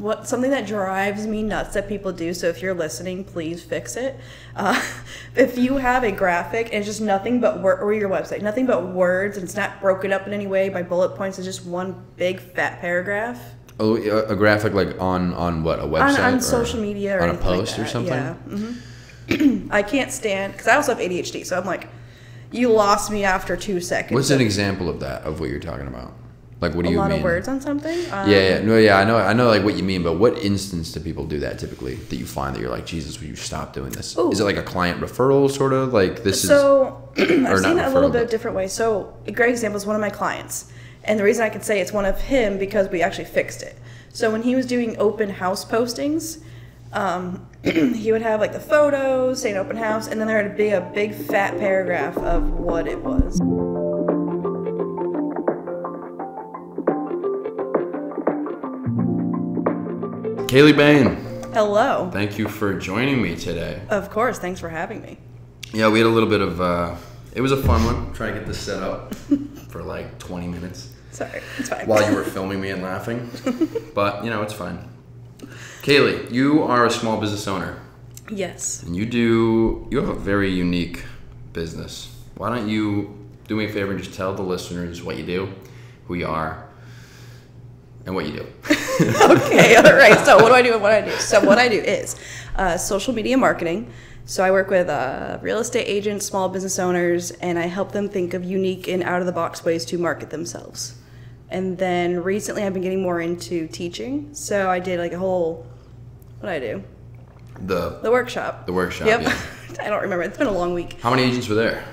what something that drives me nuts that people do. So if you're listening, please fix it. Uh, if you have a graphic and it's just nothing but word or your website, nothing but words, and it's not broken up in any way by bullet points, it's just one big fat paragraph. Oh, a graphic like on on what a website on or social media or on a anything like post or something. Yeah. hmm I can't stand because I also have ADHD, so I'm like, you lost me after two seconds. What's an example of that of what you're talking about? Like what do a you lot mean? of words on something? Um, Yeah, yeah, no, yeah. I know, I know, like what you mean, but what instance do people do that typically? That you find that you're like, Jesus, will you stop doing this? Ooh. Is it like a client referral sort of like this is So I've seen it a little bit but- different way. So a great example is one of my clients, and the reason I can say it's one of him because we actually fixed it. So when he was doing open house postings, um, he would have like the photos saying open house, and then there would be a big fat paragraph of what it was. Kayleigh Bain? Hello. Thank you for joining me today. Of course. Thanks for having me. Yeah, we had a little bit of. uh It was a fun one. Trying to get this set up for like 20 minutes Sorry, it's fine. while you were filming me and laughing, but you know it's fine. Kaylee, you are a small business owner. yes. And you do you have a very unique business. Why don't you do me a favor and just tell the listeners what you do, who you are, and what you do. okay, all right. So what do I do and what I do? So what I do is uh, social media marketing. So I work with uh, real estate agents, small business owners, and I help them think of unique and out of the box ways to market themselves. And then recently, I've been getting more into teaching. So I did like a whole what I do? The The workshop. The workshop, Yep. yeah. I don't remember. It's been a long week. how many agents were there?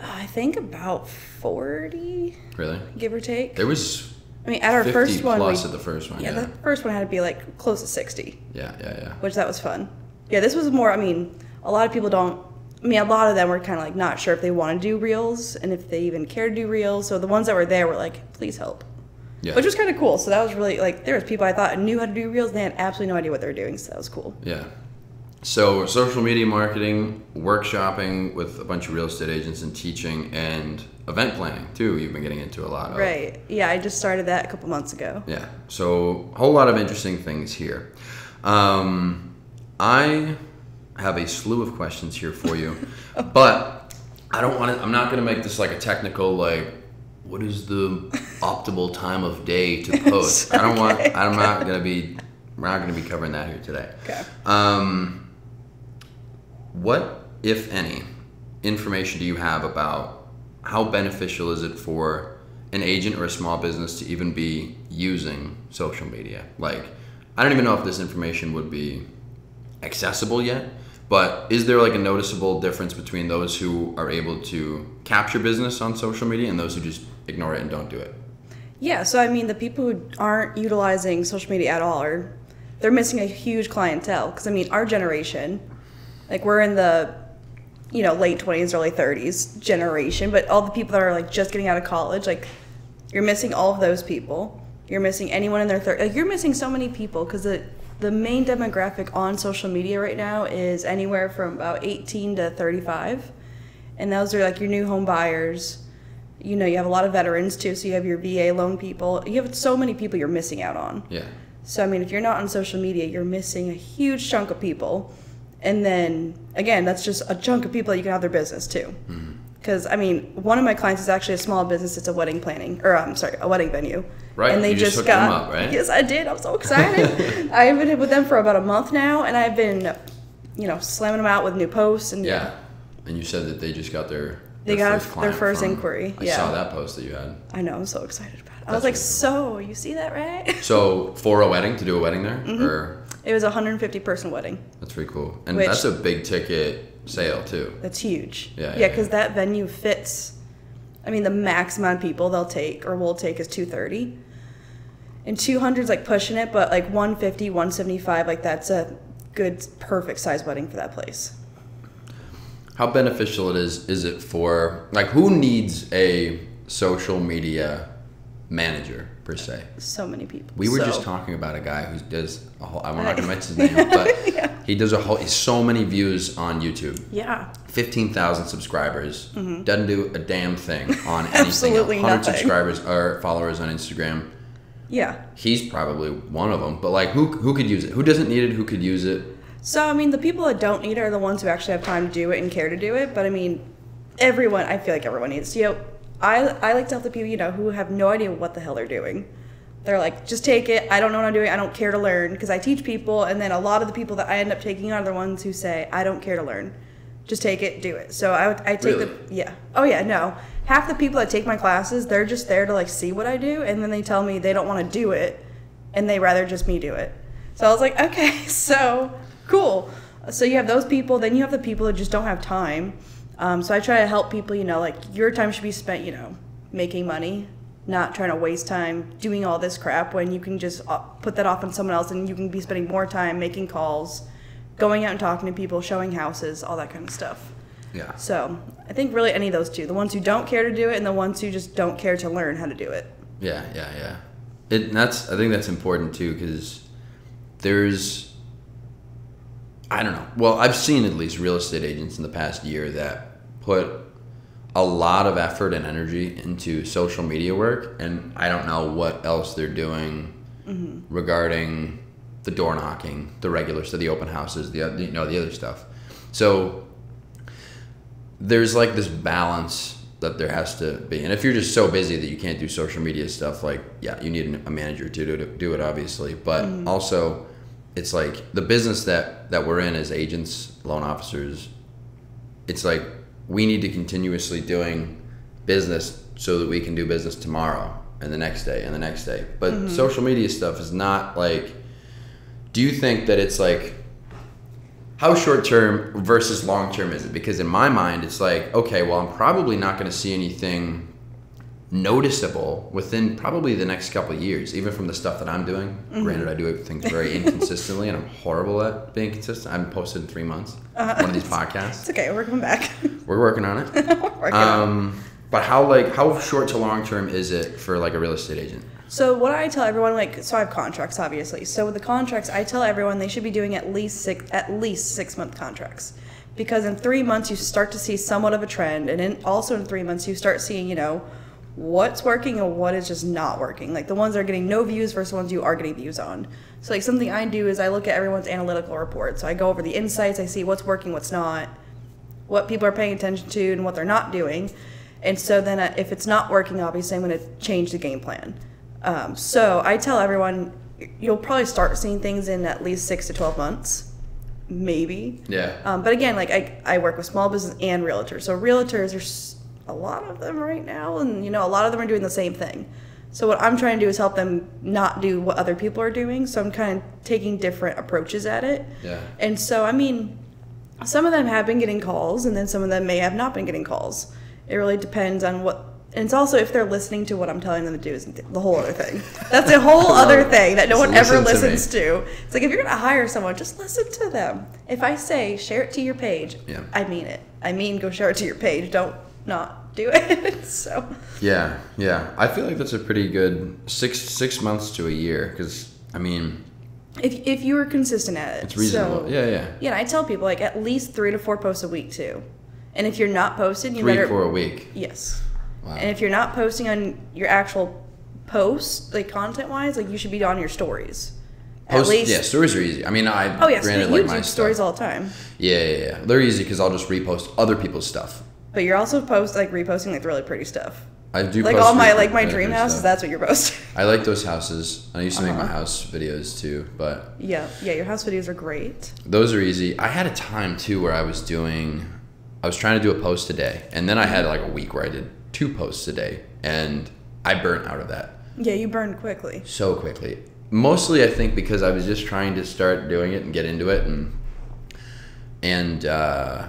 I think about forty, Really? give or take. There was I mean, at our 50 first one, plus we, at the first one. yeah, Yeah, the first one had to be like close to sixty. yeah, yeah, yeah. which that was fun. Yeah, this was more. I mean, a lot of people don't. I mean, a lot of them were kind of like not sure if they want to do reels and if they even care to do reels. So the ones that were there were like, "Please help," Yeah. which was kind of cool. So that was really like there was people I thought knew how to do reels. And they had absolutely no idea what they were doing. So that was cool. Yeah. So social media marketing, workshopping with a bunch of real estate agents and teaching and event planning too. You've been getting into a lot of. Right. Yeah, I just started that a couple months ago. Yeah. So a whole lot of interesting things here. Um, I have a slew of questions here for you, but I don't want to. I'm not going to make this like a technical like. What is the optimal time of day to post? I don't want. I'm not going to be. We're not going to be covering that here today. Okay. Um, what, if any, information do you have about how beneficial is it for an agent or a small business to even be using social media? Like, I don't even know if this information would be accessible yet, but is there like a noticeable difference between those who are able to capture business on social media and those who just ignore it and don't do it? Yeah. So I mean, the people who aren't utilizing social media at all are they're missing a huge clientele. Because I mean, our generation, like we're in the you know late 20s early 30s generation but all the people that are like just getting out of college like you're missing all of those people. You're missing anyone in their 30s like you're missing so many people because the the main demographic on social media right now is anywhere from about 18 to 35 and those are like your new home buyers. You know you have a lot of veterans too so you have your va loan people. You have so many people you're missing out on. Yeah. so I mean, if you're not on social media, you're missing a huge chunk of people. And then again, that's just a chunk of people that you can have their business too. Mm-hmm. Because I mean, one of my clients is actually a small business. It's a wedding planning, or I'm sorry, a wedding venue. Right, And they you just just, got. up, right? Yes, I did. I'm so excited. I've been with them for about a month now, and I've been, you know, slamming them out with new posts and Yeah. And you said that they just got their They their got first their first from- inquiry, I yeah. saw that post that you had. I know I'm so excited about it. I was like, really so you see that right? So for a wedding to do a wedding there, Mm-hmm. or it was a 150 person wedding. that's pretty cool, and Which- that's a big ticket sale too. That's huge. Yeah, Yeah, yeah, because yeah. that venue fits. I mean, the max amount of people they'll take or will take is 230. And 200 is like pushing it, but like 150, 175, like that's a good, perfect size wedding for that place. How beneficial it is is it for like who needs a social media manager per se? So many people. We were So- just talking about a guy who does a whole. I'm not gonna mention his name, but he does a whole. He's So many views on YouTube. Yeah. Fifteen thousand subscribers. Doesn't do a damn thing on anything. Mm-hmm. Hundred subscribers or followers on Instagram. Yeah. He's probably one of them. But like, who who could use it? Who doesn't need it? Who could use it? So I mean, the people that don't need it are the ones who actually have time to do it and care to do it. But I mean, everyone. I feel like everyone needs. You know, I I like to help the people you know who have no idea what the hell they're doing. They're like, just take it. I don't know what I'm doing. I don't care to learn because I teach people, and then a lot of the people that I end up taking are the ones who say, I don't care to learn. Just take it, do it. So I I take Really? the yeah. Oh yeah, no. Half the people that take my classes, they're just there to like see what I do, and then they tell me they don't want to do it, and they rather just me do it. So I was like, okay, so cool. So you have those people, then you have the people that just don't have time. Um, so I try to help people, you know, like your time should be spent, you know, making money, not trying to waste time doing all this crap when you can just uh, put that off on someone else and you can be spending more time making calls, going out and talking to people, showing houses, all that kind of stuff. Yeah. So I think really any of those two, the ones who don't care to do it and the ones who just don't care to learn how to do it. Yeah, yeah, yeah. It, that's I think that's important too because there's I don't know. Well, I've seen at least real estate agents in the past year that put a lot of effort and energy into social media work, and I don't know what else they're doing mm-hmm. regarding the door knocking, the regular stuff, the open houses, the you know the other stuff. So there's like this balance that there has to be. And if you're just so busy that you can't do social media stuff, like, yeah, you need a manager to do, to do it, obviously. But mm-hmm. also, it's like the business that, that we're in as agents, loan officers, it's like we need to continuously doing business so that we can do business tomorrow and the next day and the next day. But mm-hmm. social media stuff is not like, do you think that it's like, how short term versus long term is it? Because in my mind, it's like, okay, well, I'm probably not going to see anything noticeable within probably the next couple of years, even from the stuff that I'm doing. Granted, I do things very inconsistently, and I'm horrible at being consistent. I haven't posted in three months. One of these podcasts. It's okay, we're coming back. We're working on it. Working on. Um, but how like how short to long term is it for like a real estate agent? So what I tell everyone, like, so I have contracts, obviously. So with the contracts, I tell everyone they should be doing at least six, at least six month contracts, because in three months you start to see somewhat of a trend, and in also in three months you start seeing, you know, what's working and what is just not working. Like the ones that are getting no views versus the ones you are getting views on. So like something I do is I look at everyone's analytical report. So I go over the insights, I see what's working, what's not, what people are paying attention to, and what they're not doing. And so then if it's not working, obviously I'm going to change the game plan. Um, so I tell everyone you'll probably start seeing things in at least six to 12 months, maybe. Yeah. Um, but again, like I, I work with small business and realtors. So realtors, there's a lot of them right now, and you know, a lot of them are doing the same thing. So what I'm trying to do is help them not do what other people are doing. So I'm kind of taking different approaches at it. Yeah. And so I mean, some of them have been getting calls, and then some of them may have not been getting calls. It really depends on what. And it's also if they're listening to what I'm telling them to do is the whole other thing. That's a whole other thing that no one ever listen to me. listens to. It's like if you're gonna hire someone, just listen to them. If I say share it to your page, Yeah. I mean it. I mean go share it to your page. Don't not do it. so Yeah, yeah. I feel like that's a pretty good six six months to a year because I mean if if you were consistent at it, it's reasonable. So, yeah, yeah. Yeah, I tell people like at least three to four posts a week too. And if you're not posting, you Three better for a week. yes. Wow. And if you're not posting on your actual posts, like content wise, like you should be on your stories. Post, at least. yeah, stories are easy. I mean, I Oh yes, granted but like YouTube my stories stuff. all the time. Yeah, yeah, yeah. They're easy because I'll just repost other people's stuff. But you're also post like reposting like really pretty stuff. I do Like all my like my dream stuff. houses, that's what you're posting. I like those houses. I used to make my Uh-huh. house videos too, but yeah, yeah, your house videos are great. those are easy. I had a time too where I was doing, I was trying to do a post a day, and then I had like a week where I did two posts a day, and I burnt out of that Yeah, you burned quickly. so quickly. Mostly, I think because I was just trying to start doing it and get into it, and and uh,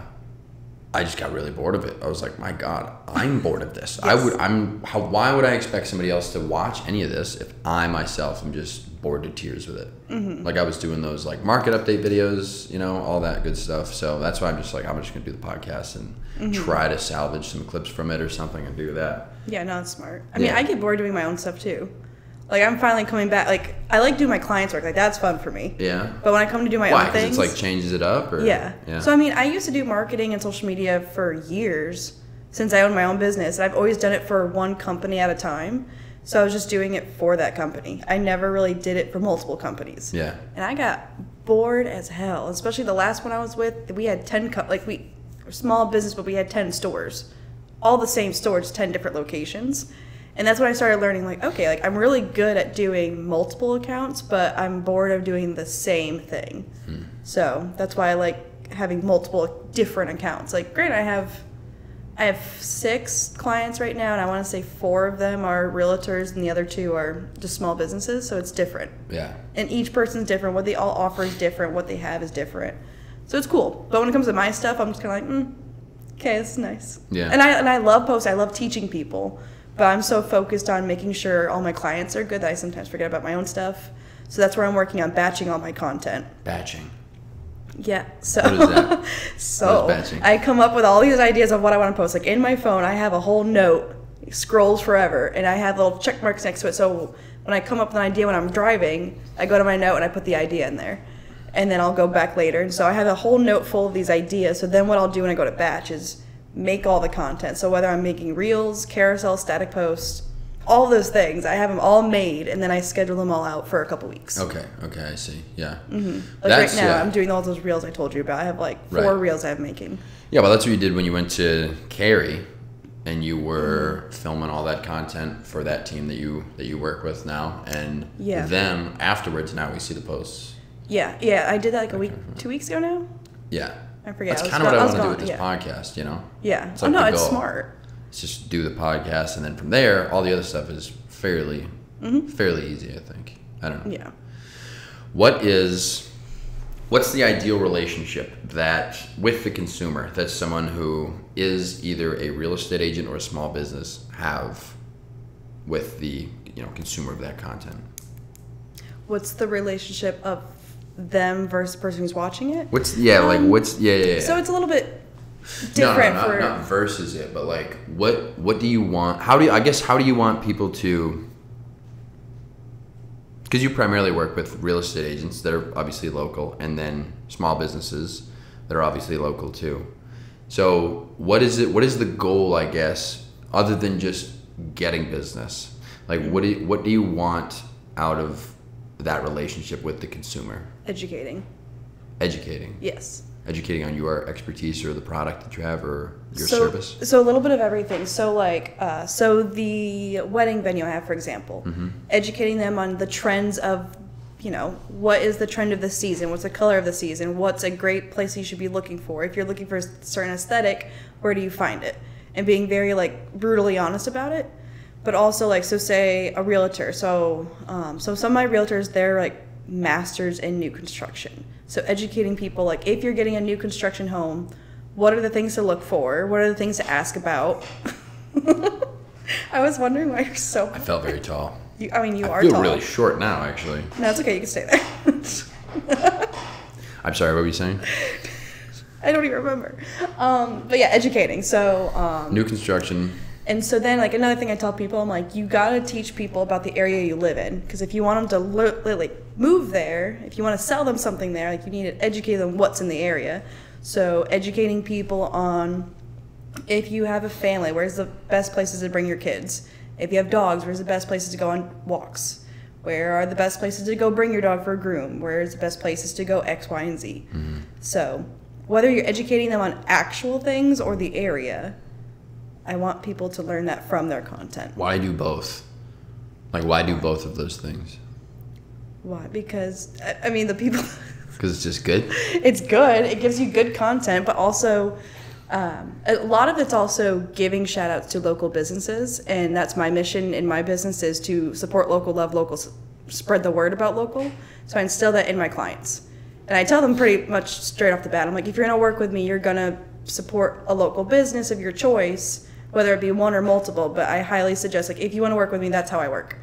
I just got really bored of it. I was like, my God, I'm bored of this. I would, I'm. How? Why would I expect somebody else to watch any of this if I myself am just bored to tears with it? Mm-hmm. Like I was doing those like market update videos, you know, all that good stuff. So that's why I'm just like, I'm just gonna do the podcast and Mm-hmm. try to salvage some clips from it or something and do that. Yeah, no, it's smart. I mean, I get bored doing my own stuff too. Like I'm finally coming back. Like I like doing my clients' work. Like that's fun for me. Yeah. But when I come to do my Why? own things, it's like changes it up, or yeah. yeah. So I mean, I used to do marketing and social media for years since I owned my own business. and I've always done it for one company at a time. So I was just doing it for that company. I never really did it for multiple companies. Yeah. And I got bored as hell, especially the last one I was with. We had 10, co- like, we were small business, but we had 10 stores. All the same stores, 10 different locations. And that's when I started learning, like, okay, like, I'm really good at doing multiple accounts, but I'm bored of doing the same thing. So that's why I like having multiple different accounts. Like, great, I have. I have six clients right now, and I want to say four of them are realtors, and the other two are just small businesses. So it's different Yeah. and each person's different. What they all offer is different. What they have is different. So it's cool. But when it comes to my stuff, I'm just kind of like, mm, okay, this is nice. Yeah. And I and I love posts. I love teaching people, but I'm so focused on making sure all my clients are good that I sometimes forget about my own stuff. So that's where I'm working on batching all my content. Batching. Yeah. So What is that? so What is batching? I come up with all these ideas of what I want to post. Like in my phone, I have a whole note, scrolls forever, and I have little check marks next to it. So when I come up with an idea when I'm driving, I go to my note and I put the idea in there, and then I'll go back later. And so I have a whole note full of these ideas. So then what I'll do when I go to batch is make all the content. So whether I'm making reels, carousel, static posts, all those things, I have them all made, and then I schedule them all out for a couple weeks. Okay. Okay. I see. Yeah. Mm-hmm. Like That's right now, yeah. I'm doing all those reels I told you about. I have like four Right. reels I'm making. Yeah, well, that's what you did when you went to Cary, and you were filming all that content for that team that you that you work with now, and Yeah. them afterwards. Now we see the posts. Yeah, yeah, I did that like a week, two weeks ago now. Yeah, I forget. that's I kind of what I want to do with this yeah. podcast. You know, Yeah. It's oh no, it's smart. It's just do the podcast, and then from there, all the other stuff is fairly fairly easy. I think. I don't know. Mm-hmm. Yeah. What is what's the ideal relationship that with the consumer that someone who is either a real estate agent or a small business have with the you know consumer of that content? What's the relationship of them versus the person who's watching it? What's yeah like what's yeah yeah, yeah. Um, So it's a little bit different no, no, not, for. not versus it, but like what what do you want? How do you I guess how do you want people to? Because you primarily work with real estate agents that are obviously local, and then small businesses that are obviously local too. So what is it? What is the goal? I guess other than just getting business, like what do you, what do you want out of that relationship with the consumer? educating. Educating Yes. educating on your expertise or the product that you have or your so, service. So a little bit of everything. So like, uh, so the wedding venue I have, for example, Mm-hmm. educating them on the trends of, you know, what is the trend of the season? What's the color of the season? What's a great place you should be looking for? If you're looking for a certain aesthetic, where do you find it? And being very like brutally honest about it. But also like, so say a realtor. So, um, so some of my realtors, they're like masters in new construction. So educating people like if you're getting a new construction home, what are the things to look for? What are the things to ask about? I was wondering why you're so. I felt very tall. You, I mean, you I are feel tall. really short now, actually. no, it's okay. You can stay there. I'm sorry, what were you saying? I don't even remember. Um, but yeah, educating. So um, New construction. And so then, like another thing I tell people, I'm like, you gotta teach people about the area you live in, because if you want them to li- li- like move there, if you want to sell them something there, like you need to educate them what's in the area. So educating people on if you have a family, where's the best places to bring your kids? If you have dogs, where's the best places to go on walks? Where are the best places to go bring your dog for a groom? Where's the best places to go X, Y, and Z? Mm-hmm. So whether you're educating them on actual things or the area, I want people to learn that from their content. Why do both? Like, why do both of those things? Why? Because I mean, the people. Because it's just good. it's good. It gives you good content, but also um, a lot of it's also giving shout outs to local businesses, and that's my mission in my business is to support local, love local, spread the word about local. So I instill that in my clients, and I tell them pretty much straight off the bat. I'm like, if you're gonna work with me, you're gonna support a local business of your choice, whether it be one or multiple. But I highly suggest like if you want to work with me, that's how I work.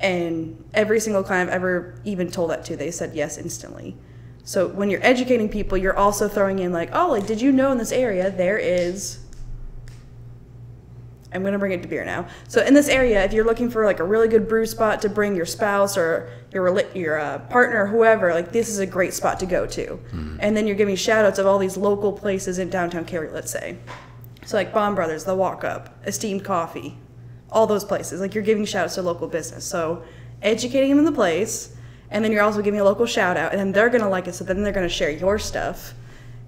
And every single client I've ever even told that to, they said yes instantly. So when you're educating people, you're also throwing in like, oh, like, did you know in this area there is? I'm gonna bring it to beer now. So in this area, if you're looking for like a really good brew spot to bring your spouse or your your uh, partner or whoever, like this is a great spot to go to. And then you're giving shout outs of all these local places in downtown Cary, let's say. So like Bond Brothers, The Walk Up, Esteemed Coffee, all those places. Like you're giving shout outs to local business. So educating them in the place, and then you're also giving a local shout out, and then they're gonna like it. So then they're gonna share your stuff,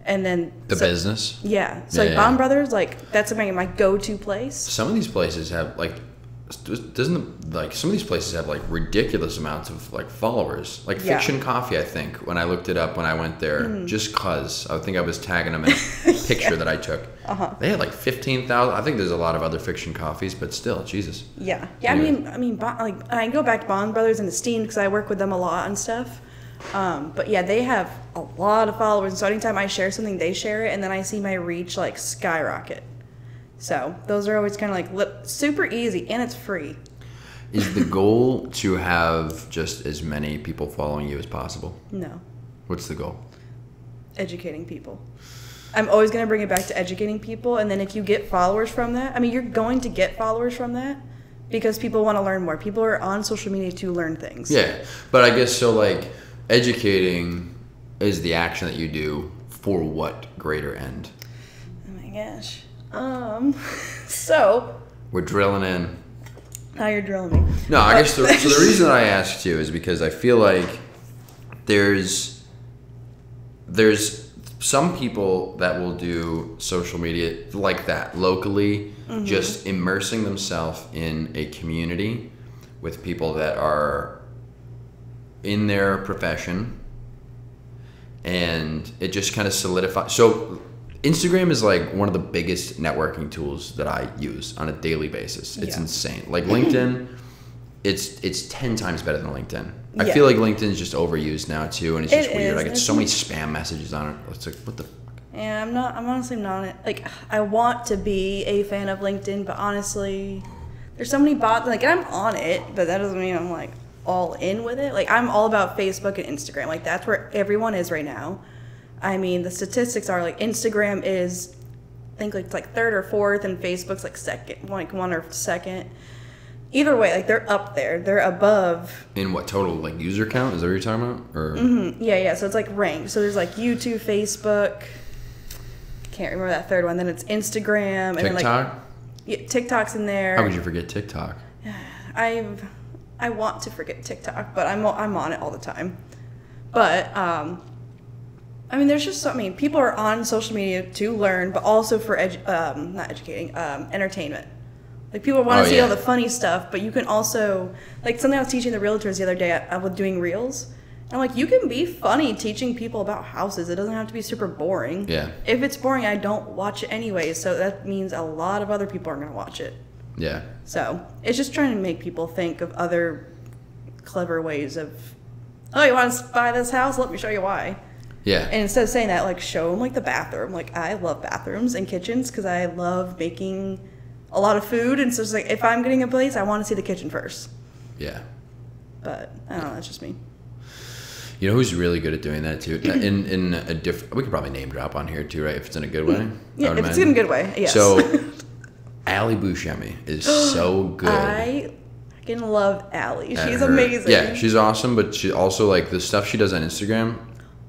and then The so- business. Yeah. So Yeah, like yeah. Bond Brothers, like that's my my go to place. Some of these places have like, doesn't like some of these places have like ridiculous amounts of like followers. Like Yeah. Fiction Coffee, I think when I looked it up when I went there, Mm. just cause I think I was tagging them in picture that I took. Uh-huh. They had like fifteen thousand. I think there's a lot of other Fiction Coffees, but still, Jesus. Yeah, yeah. I mean, I mean, like I go back to Bond Brothers and Esteemed because I work with them a lot and stuff. Um, but yeah, they have a lot of followers. So anytime I share something, they share it, and then I see my reach like skyrocket. So those are always kind of like lip, super easy, and it's free. Is the goal to have just as many people following you as possible? No, What's the goal? educating people. I'm always gonna bring it back to educating people, and then if you get followers from that, I mean, you're going to get followers from that because people want to learn more. People are on social media to learn things. Yeah, but I guess so. Like educating is the action that you do for what greater end? Oh my gosh. Um. So We're drilling in. now you're drilling me. No, I guess the, so. The reason I asked you is because I feel like there's there's some people that will do social media like that locally, mm-hmm. just immersing themselves in a community with people that are in their profession, and it just kind of solidifies. So. Instagram is like one of the biggest networking tools that I use on a daily basis. It's Yeah. insane. Like LinkedIn, it's it's ten times better than LinkedIn. I feel like LinkedIn's just overused now too, and it's just It weird. is, I get so many spam messages on it. It's like what the. Yeah, I'm not. I'm honestly not. Like, I want to be a fan of LinkedIn, but honestly, there's so many bots. Like, I'm on it, but that doesn't mean I'm like all in with it. Like, I'm all about Facebook and Instagram. Like, that's where everyone is right now. I mean, the statistics are like Instagram is, I think like it's like third or fourth, and Facebook's like second, like one or second. Either way, like they're up there. They're above In what total like user count is that what you're talking about? Or Mm, Yeah, yeah. So it's like ranked. So there's like YouTube, Facebook. Can't remember that third one. Then it's Instagram and then like TikTok? yeah, TikTok's in there. How could you forget TikTok? I've I want to forget TikTok, but I'm I'm on it all the time. But um, I mean, there's just so I mean, people are on social media to learn, but also for edu- um, not educating, um, entertainment. Like people want to Oh, see yeah. all the funny stuff, but you can also like something I was teaching the realtors the other day. I, I was doing reels. I'm like you can be funny teaching people about houses. It doesn't have to be super boring. Yeah. If it's boring, I don't watch it anyway. So that means a lot of other people are gonna watch it. Yeah. So it's just trying to make people think of other clever ways of, oh, you want to buy this house? Let me show you why. Yeah. And instead of saying that, like show them like the bathroom. Like I love bathrooms and kitchens because I love making a lot of food. And so it's like if I'm getting a place, I want to see the kitchen first. yeah. But I don't know. That's just me. You know who's really good at doing that too? Uh, in in a different, we could probably name drop on here too, right? If it's in a good way. Yeah, if it's in a good way. Yes. So, Ali Buscemi is so good. I fucking love Ali. She's her- amazing. Yeah, she's awesome, but she also like the stuff she does on Instagram.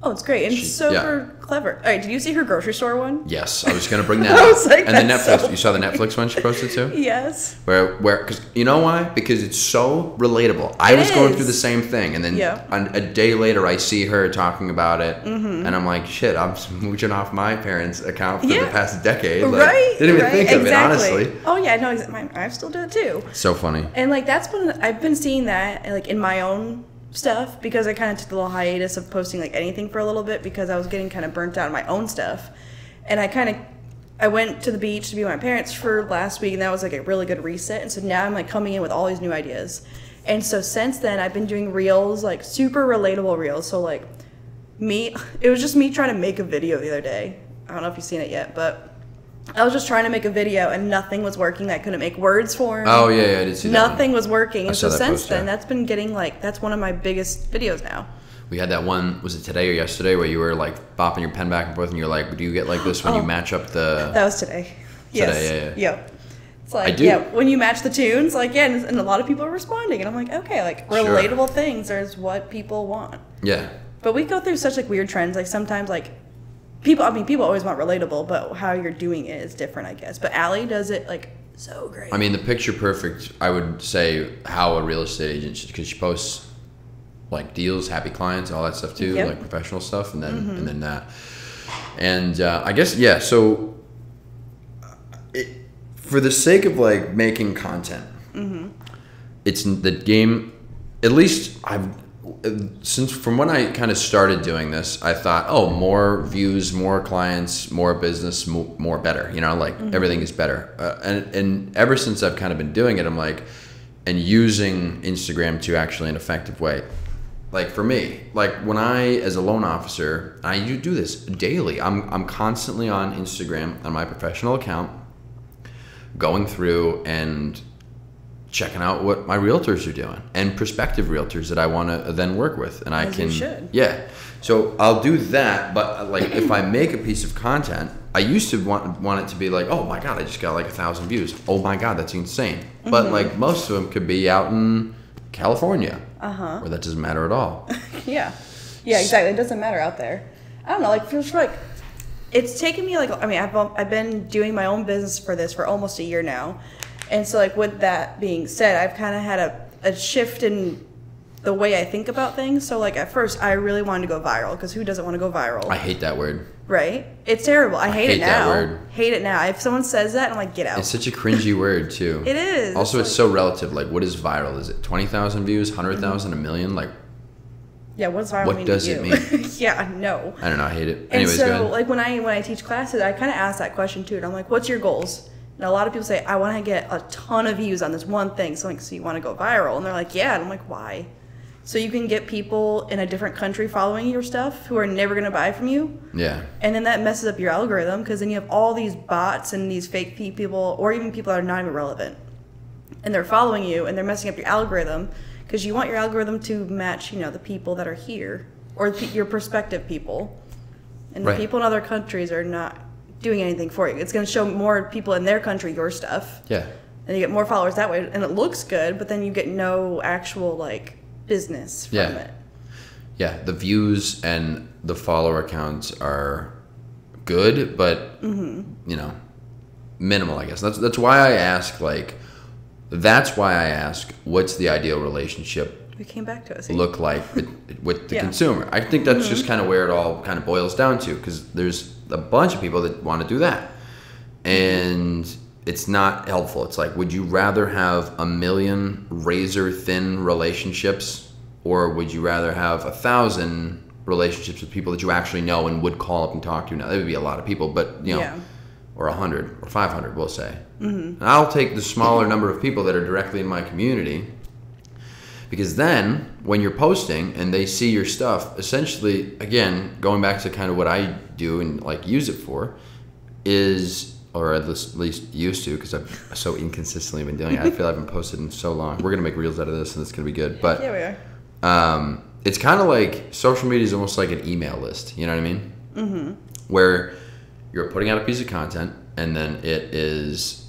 Oh, it's great and she- super clever. All right, did you see her grocery store one? Yes, I was gonna bring that I up. was like, and the Netflix, so you saw the Netflix one she posted too. Yes. Where, where, because you know why? Because it's so relatable. I It was going through the same thing, and then Yeah. an- a day later, I see her talking about it, and I'm like, shit, I'm smooching off my parents' account for the Mm-hmm. Past decade. Like, right. Didn't even right, think of exactly. it, honestly. Oh yeah, no, I still do it too. So funny. And like that's been I've been seeing that like in my own stuff because I kind of took a little hiatus of posting like anything for a little bit because I was getting kind of burnt out on my own stuff, and I kind of I went to the beach to be with my parents for last week and that was like a really good reset. And so now I'm like coming in with all these new ideas, and so since then I've been doing reels like super relatable reels. So like me it was just me trying to make a video the other day. I don't know if you've seen it yet but. I was just trying to make a video and nothing was working. I couldn't make words for him. Oh yeah, yeah, I did see that. one. Nothing was working. And so since post, then, yeah. that's been getting like that's one of my biggest videos now. We had that one. Was it today or yesterday? Where you were like bopping your pen back and forth, and you're like, "Do you get like this when you Oh. match up the?" That was today. Yes. Today, yeah, Yep. It's like do. yeah, when you match the tunes, like yeah, and, and a lot of people are responding, and I'm like, okay, like Sure. relatable things is what people want. Yeah, But we go through such like weird trends. Like sometimes like people, I mean, people always want relatable, but how you're doing it is different, I guess. But Allie does it like So great. I mean, the picture perfect. I would say how a real estate agent should, because she posts like deals, happy clients, all that stuff too, Yep. like professional stuff, and then and then that. And uh, I guess yeah. So, it, for the sake of like making content, it's the game. At least I've since from when I kind of started doing this, I thought, oh, more views, more clients, more business, more, more better. You know, like everything is better. Uh, and and ever since I've kind of been doing it, I'm like, and using Instagram to actually an effective way. Like for me, like when I, as a loan officer, I you do this daily. I'm I'm constantly on Instagram on my professional account, going through and checking out what my realtors are doing and prospective realtors that I want to then work with, and I As can should. yeah. So I'll do that, but like if I make a piece of content, I used to want want it to be like, oh my god, I just got like a thousand views. Oh my god, that's insane. Mm-hmm. But like most of them could be out in California, Uh-huh. where that doesn't matter at all. Yeah. Yeah, exactly. It doesn't matter out there. I don't know, like feels like it's taken me like I mean, I've I've been doing my own business for this for almost a year now. And so like with that being said, I've kind of had a, a shift in the way I think about things. So like at first I really wanted to go viral because who doesn't want to go viral? I hate that word. right? It's terrible. I hate, hate it that now. word. Hate it now. If someone says that, I'm like, get out. It's such a cringy word too. It is. Also, It's it's so relative. Like, what is viral? Is it twenty thousand views, hundred thousand, a million? Like, yeah, what does viral what mean does to it mean? yeah, no. I don't know. I hate it. And Anyways, so, go ahead. like when I when I teach classes, I kind of ask that question too. And I'm like, "What's your goals?" And a lot of people say, "I want to get a ton of views on this one thing." So I'm like, "So you want to go viral?" And they're like, "Yeah." And I'm like, "Why?" So you can get people in a different country following your stuff who are never going to buy from you, yeah, and then that messes up your algorithm because then you have all these bots and these fake people, or even people that are not even relevant, and they're following you and they're messing up your algorithm because you want your algorithm to match, you know, the people that are here or your prospective people, and Right. the people in other countries are not doing anything for you. It's going to show more people in their country your stuff, yeah, and you get more followers that way, and it looks good, but then you get no actual like business from Yeah. it. yeah. The views and the follower counts are good, but Mm-hmm. you know, minimal. I guess that's that's why I ask. Like, that's why I ask, what's the ideal relationship We came back to us. look like with, with the Yeah. consumer. I think that's just kind of where it all kind of boils down to because there's a bunch of people that want to do that. And it's not helpful. It's like, would you rather have a million razor thin relationships or would you rather have a thousand relationships with people that you actually know and would call up and talk to? Now, there would be a lot of people, but you know, Yeah. or a hundred or 500, we'll say. Mm-hmm. I'll take the smaller number of people that are directly in my community because then when you're posting and they see your stuff essentially again going back to kind of what i do and like use it for is or at least, at least used to because i've so inconsistently been doing it i feel i haven't posted in so long we're gonna make reels out of this and it's gonna be good but Yeah, we are. um, it's kind of like social media is almost like an email list. You know what I mean? Mm-hmm. Where you're putting out a piece of content, and then it is,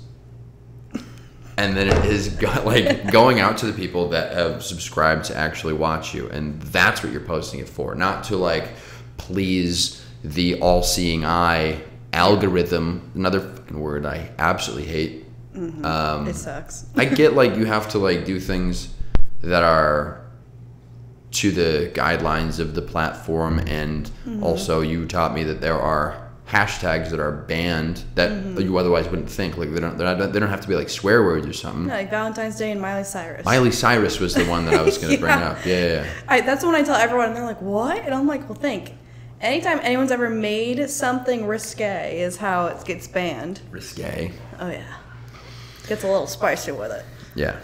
and then it is go, like going out to the people that have subscribed to actually watch you, and that's what you're posting it for, not to like please the all-seeing eye algorithm. Another fucking word I absolutely hate. Um, it sucks. I get like you have to like do things that are to the guidelines of the platform and also you taught me that there are hashtags that are banned that you otherwise wouldn't think like they don't they're not, they don't have to be like swear words or something. Yeah, like Valentine's Day and Miley Cyrus. Miley Cyrus was the one that I was going to bring up. Yeah, yeah, yeah. I, that's when I tell everyone, and they're like, "What?" And I'm like, "Well, think. Anytime anyone's ever made something risque is how it gets banned. Risque. Oh yeah, gets a little spicy with it. Yeah.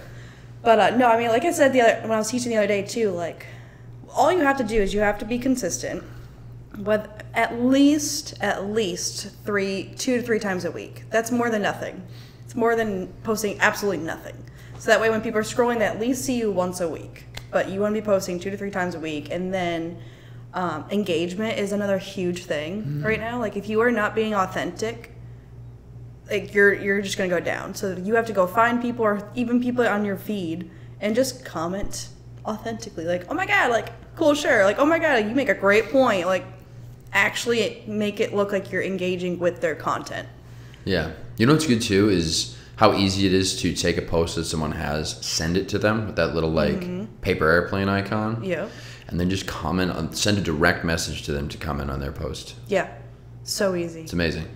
But uh, no, I mean, like I said the other when I was teaching the other day too, like all you have to do is you have to be consistent with at least at least three two to three times a week. That's more than nothing. It's more than posting absolutely nothing. So that way, when people are scrolling, they at least see you once a week. But you want to be posting two to three times a week, and then um, engagement is another huge thing right now. Like if you are not being authentic, like you're you're just gonna go down. So you have to go find people or even people on your feed and just comment authentically. Like, oh my god, like cool, sure. Like, oh my god, you make a great point. Like, actually make it look like you're engaging with their content. Yeah. You know what's good too is how easy it is to take a post that someone has, send it to them with that little like paper airplane icon, Yeah. and then just comment on, send a direct message to them to comment on their post. Yeah. So easy. It's amazing.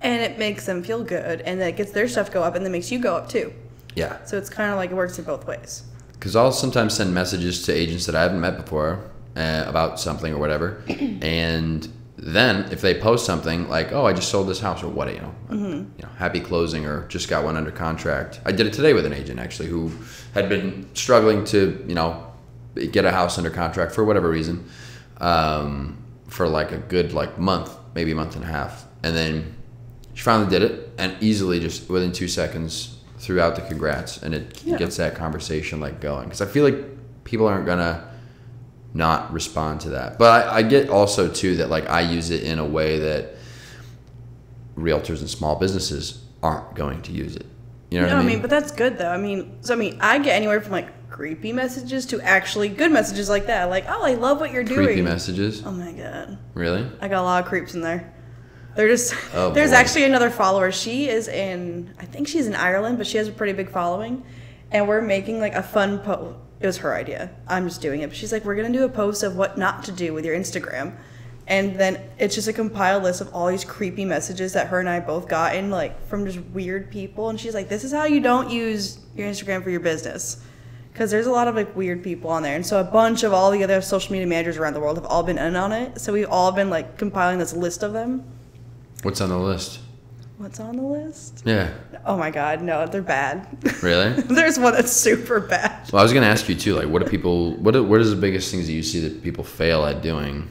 And it makes them feel good and it gets their stuff go up and then makes you go up too. Yeah. So it's kind of like it works in both ways. Because I'll sometimes send messages to agents that I haven't met before uh, about something or whatever, and then if they post something like, "Oh, I just sold this house," or what, you know, you know, happy closing, or just got one under contract. I did it today with an agent actually who had been struggling to, you know, get a house under contract for whatever reason, um, for like a good like month, maybe a month and a half, and then she finally did it, and easily just within two seconds threw out the congrats, and it Yeah. gets that conversation like going. Because I feel like people aren't gonna not respond to that, but I, I get also too that like I use it in a way that realtors and small businesses aren't going to use it. You know no, what I mean, but that's good though. I mean, so I mean, I get anywhere from like creepy messages to actually good messages like that. Like, oh, I love what you're doing. Creepy messages, Oh my god, really? I got a lot of creeps in there. They're just. Oh, there's boy. actually another follower. She is in. I think she's in Ireland, but she has a pretty big following, and we're making like a fun post. It was her idea. I'm just doing it. But she's like, we're gonna do a post of what not to do with your Instagram. And then it's just a compiled list of all these creepy messages that her and I both gotten, like from just weird people. And she's like, "This is how you don't use your Instagram for your business." because there's a lot of like weird people on there and so a bunch of all the other social media managers around the world have all been in on it so we've all been like compiling this list of them What's on the list? What's on the list Yeah, oh my god no they're bad really? there's one that's super bad Well, I was gonna ask you too. Like, what do people? What are, what is the biggest things that you see that people fail at doing,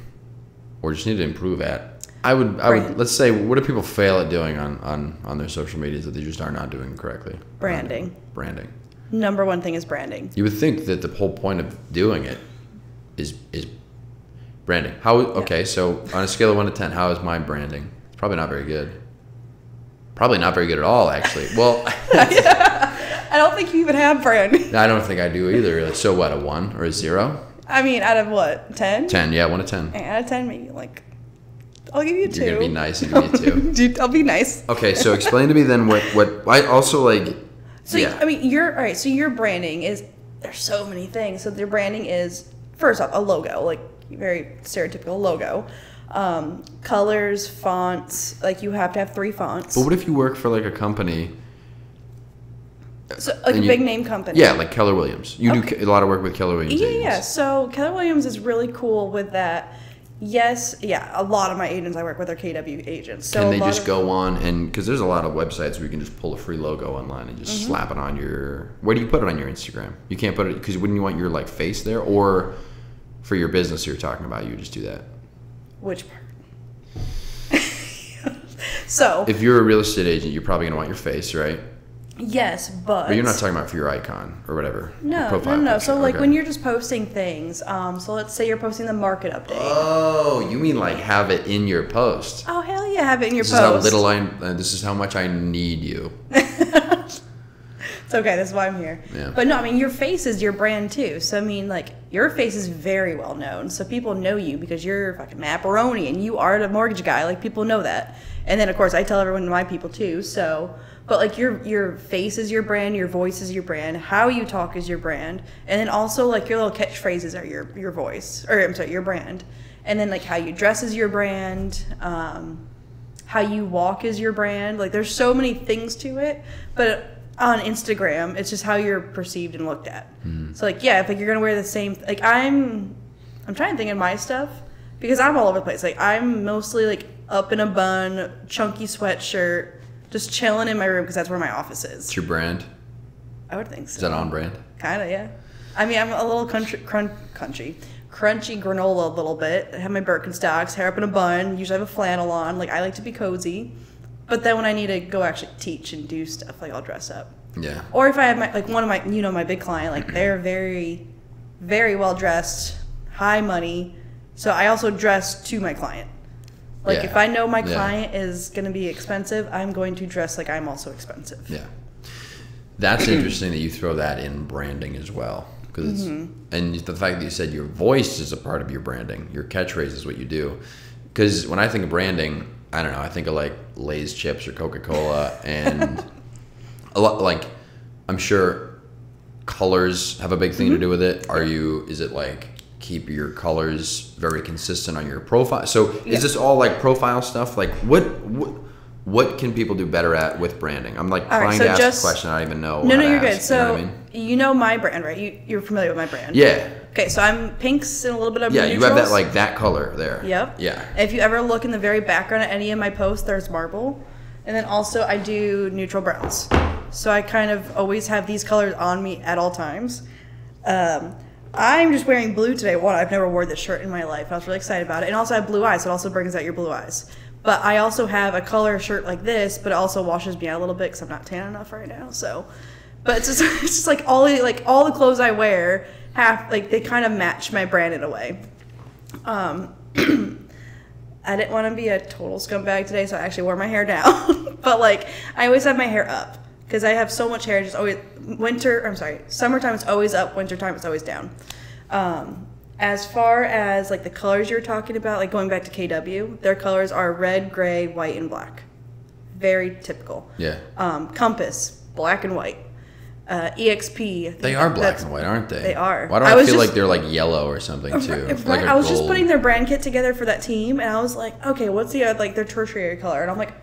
or just need to improve at? I would. I would. Let's say, what do people fail at doing on on on their social medias that they just are not doing correctly? Branding. Branding. number one thing is branding You would think that the whole point of doing it is is branding. How? Okay, so on a scale of one to ten, how is my branding? It's probably not very good. Probably not very good at all, actually. Well, i don't think you even have branding I don't think I do either. So what? A one or a zero? i mean out of what 10 Ten? Yeah, one to ten. out of 10 maybe like i'll give you 2 You're gonna be nice and give me a two. Dude, i'll be nice Okay, so explain to me then what what I also like. So yeah, I mean, your all right. So your branding is there's so many things. So your branding is first off a logo, like very stereotypical logo, um, colors, fonts. Like you have to have three fonts. but what if you work for like a company? So like a you- big name company. Yeah, like Keller Williams. You Okay. do a lot of work with Keller Williams. Yeah, agents. yeah. So Keller Williams is really cool with that. Yes, yeah. A lot of my agents I work with are KW agents. So Can they just go on and because there's a lot of websites where you can just pull a free logo online and just Mm-hmm. slap it on your. Where do you put it on your Instagram? You can't put it because wouldn't you want your like face there or for your business you're talking about? You just do that. Which part? so If you're a real estate agent, you're probably gonna want your face, right? yes, but But you're not talking about for your icon or whatever. No, no, no, picture. So like Okay. when you're just posting things, um, so let's say you're posting the market update. Oh, you mean like have it in your post? oh hell yeah, have it in your This is how post. little I. Uh, this is how much I need you. It's okay. That's why I'm here. Yeah. But no, I mean your face is your brand too. So I mean like your face is very well known. So people know you because you're fucking Matt Buroni and you are the mortgage guy. Like people know that. And then of course I tell everyone my people too. So but like your your face is your brand, your voice is your brand, how you talk is your brand, and then also like your little catchphrases are your your voice or I'm sorry your brand, and then like how you dress is your brand. Um, how you walk is your brand. Like there's so many things to it, but on Instagram, it's just how you're perceived and looked at. Hmm. So like yeah, if like you're gonna wear the same like I'm I'm trying to think of my stuff because I'm all over the place. Like I'm mostly like up in a bun, chunky sweatshirt, just chilling in my room because that's where my office is. It's your brand. I would think so. Is that on brand? Kind of, yeah. I mean, I'm a little country, crun, crunchy, crunchy granola a little bit. I have my Birkenstocks, hair up in a bun. Usually I have a flannel on. Like I like to be cozy. But then when I need to go actually teach and do stuff, like I'll dress up. Yeah. Or if I have my like one of my, you know, my big client, like they're very, very well dressed, high money. So I also dress to my client. Like Yeah. if I know my Yeah. client is gonna be expensive, I'm going to dress like I'm also expensive. Yeah. That's interesting that you throw that in branding as well. because mm-hmm. and the fact that you said your voice is a part of your branding, your catchphrase is what you do. Because when I think of branding, I don't know, I think of like Lay's chips or Coca Cola, and a lot like I'm sure colors have a big thing to mm-hmm. do with it. Are you? Is it like keep your colors very consistent on your profile? So Yeah. is this all like profile stuff? Like what what what can people do better at with branding? I'm like All right, trying so to ask just- a question I don't even know. No, no, you're good. So you know what I mean? You know my brand, right? You you're familiar with my brand. Yeah. Okay, so I'm pinks and a little bit of Yeah, you have that like that color there. Yep. Yeah. If you ever look in the very background at any of my posts, there's marble. And then also I do neutral browns. So I kind of always have these colors on me at all times. Um, I'm just wearing blue today. One, I've never wore this shirt in my life. I was really excited about it. And also I have blue eyes, so it also brings out your blue eyes. But I also have a color shirt like this, but it also washes me out a little bit because I'm not tan enough right now. So, but it's just, it's just like all the like all the clothes I wear have like they kind of match my brand in a way. Um, I didn't want to be a total scumbag today, so I actually wore my hair down. but like, I always have my hair up because I have so much hair. Just always winter. I'm sorry, summertime it's always up. Wintertime it's always down. Um, as far as like the colors you're talking about, like going back to KW, their colors are red, gray, white, and black. Very typical. Yeah. Um, Compass, black and white. Uh, EXP. They are black and white, aren't they? They are. Why do I I, feel just- like they're like yellow or something too? Right, Like I was just putting their brand kit together for that team, and I was like, okay, what's the uh, like their tertiary color? And I'm like,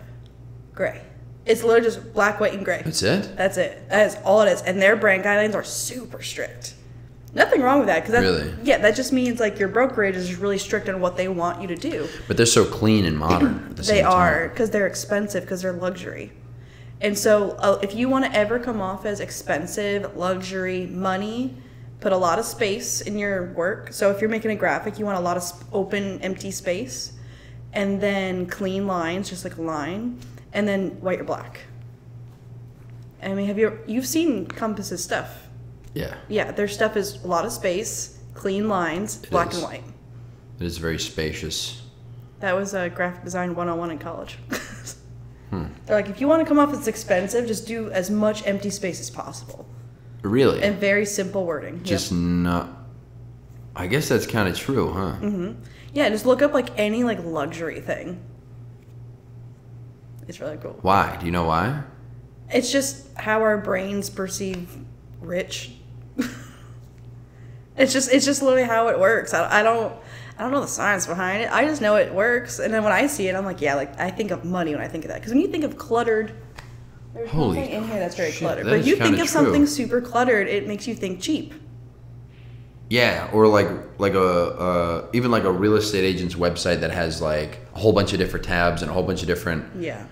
gray. It's literally just black, white, and gray. That's it. That's it. That is all it is. And their brand guidelines are super strict. Nothing wrong with that because Really? yeah, that just means like your brokerage is really strict on what they want you to do. But they're so clean and modern the They are because they're expensive because they're luxury. And so, uh, if you want to ever come off as expensive, luxury, money, put a lot of space in your work. So, if you're making a graphic, you want a lot of sp- open, empty space, and then clean lines, just like a line, and then white or black. I mean, have you you've seen Compass's stuff? Yeah. Yeah, their stuff is a lot of space, clean lines, black is. and white. It is very spacious. That was a graphic design 101 in college. They're like, if you want to come off as expensive, just do as much empty space as possible Really? and very simple wording. Yep. Just not. I guess that's kind of true, huh? Mm-hmm. yeah, just look up like any like luxury thing. It's really cool. Why? Do you know why? It's just how our brains perceive rich. it's just it's just literally how it works. I, I don't I don't know the science behind it. I just know it works, and then when I see it, I'm like, yeah, like I think of money when I think of that. Because when you think of cluttered, there's Holy nothing in here that's very shit, cluttered. that But you think of something super cluttered, it makes you think cheap. Yeah, or like like a uh, even like a real estate agent's website that has like a whole bunch of different tabs and a whole bunch of different. Yeah.